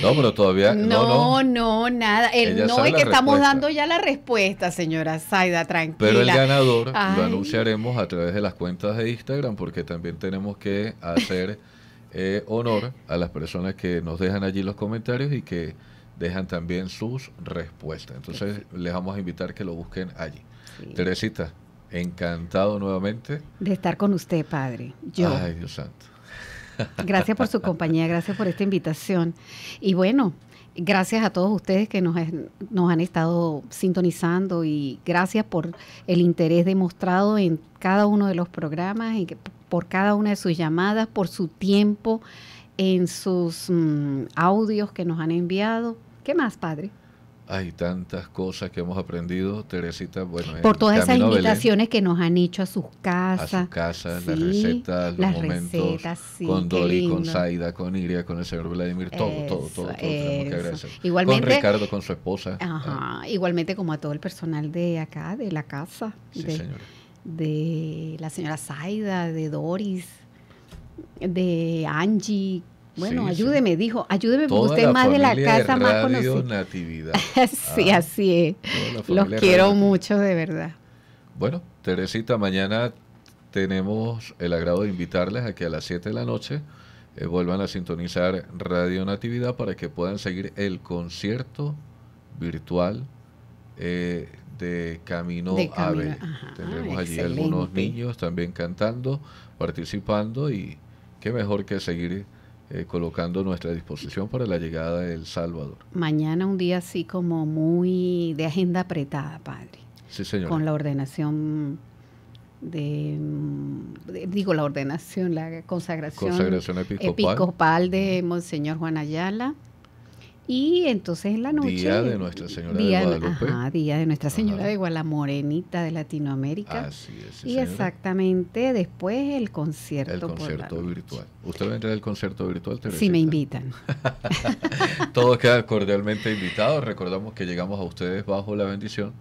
no, pero todavía no, No, no. no, nada. El Ella no es que estamos respuesta. dando ya la respuesta, señora Zaida, tranquila. Pero el ganador Ay. lo anunciaremos a través de las cuentas de Instagram porque también tenemos que hacer eh, honor a las personas que nos dejan allí los comentarios y que dejan también sus respuestas. Entonces les vamos a invitar que lo busquen allí. Teresita, encantado nuevamente. De estar con usted, padre. Yo. Ay, Dios santo. Gracias por su compañía, gracias por esta invitación. Y bueno, gracias a todos ustedes que nos, nos han estado sintonizando y gracias por el interés demostrado en cada uno de los programas y que- por cada una de sus llamadas, por su tiempo en sus mm, audios que nos han enviado. ¿Qué más, padre? Hay tantas cosas que hemos aprendido, Teresita. Bueno, en Por todas esas a Belén, invitaciones que nos han hecho a sus a casas. su casa, las Sí, recetas, los las momentos recetas, sí, con Dori, con. Zaida, con Iria, con el señor Vladimir, todo, todo, todo, todo, tenemos que agradecer. Igualmente- con Ricardo, con su esposa. Ajá, igualmente como a todo el personal de acá, de la casa, Sí, de, señora. De la señora Zaida, de Doris, de Angie. Bueno, Sí, ayúdeme, dijo, ayúdeme porque usted es más de la casa, más conocida. Natividad. sí, Ah, así es. Los quiero Radio mucho, de verdad. Bueno, Teresita, mañana tenemos el agrado de invitarles a que a las 7 de la noche eh, vuelvan a sintonizar Radio Natividad para que puedan seguir el concierto virtual eh, de Camino, De a Camino, ajá, Tendremos allí algunos niños también cantando, participando y qué mejor que seguir eh, colocando nuestra disposición para la llegada del Salvador. Mañana un día así como muy de agenda apretada, padre. Sí, señor. con la ordenación de, de- digo la ordenación, la consagración, Consagración episcopal. episcopal de Monseñor Juan Ayala. Y entonces en la noche. Día de Nuestra Señora de Guadalupe. ajá, día de Nuestra Señora de Guadalupe, morenita de Latinoamérica. Así es, sí, y señora. exactamente después el concierto. El concierto virtual. ¿Usted va a entrar al concierto virtual, Teresita? Si me invitan. Todos quedan cordialmente invitados. Recordamos que llegamos a ustedes bajo la bendición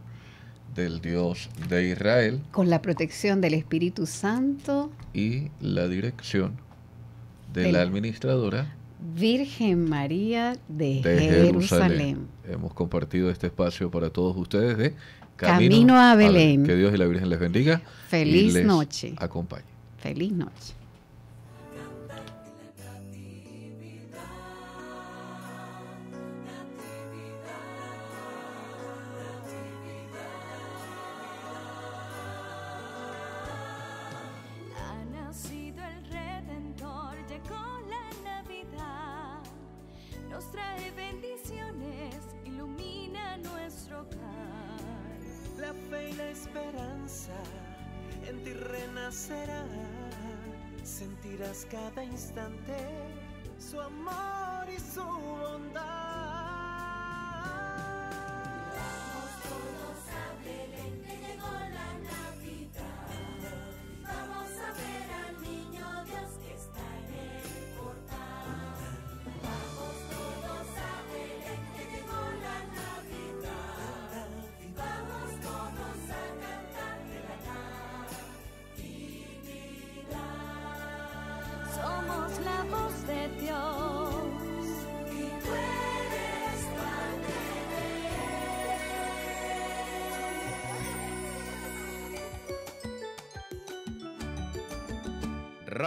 del Dios de Israel Con la protección del Espíritu Santo, y la dirección de Del- la administradora Virgen María de, de Jerusalén. Jerusalén. Hemos compartido este espacio para todos ustedes de Camino a Belén. Que Dios y la Virgen les bendiga. Feliz les noche. Acompañe. Feliz noche. Instante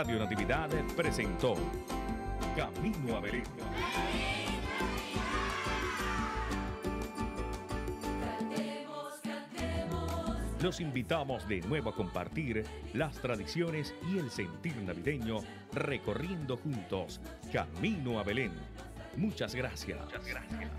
Radio Natividad presentó Camino a Belén. Los invitamos de nuevo a compartir las tradiciones y el sentir navideño recorriendo juntos Camino a Belén. Muchas gracias. Muchas gracias.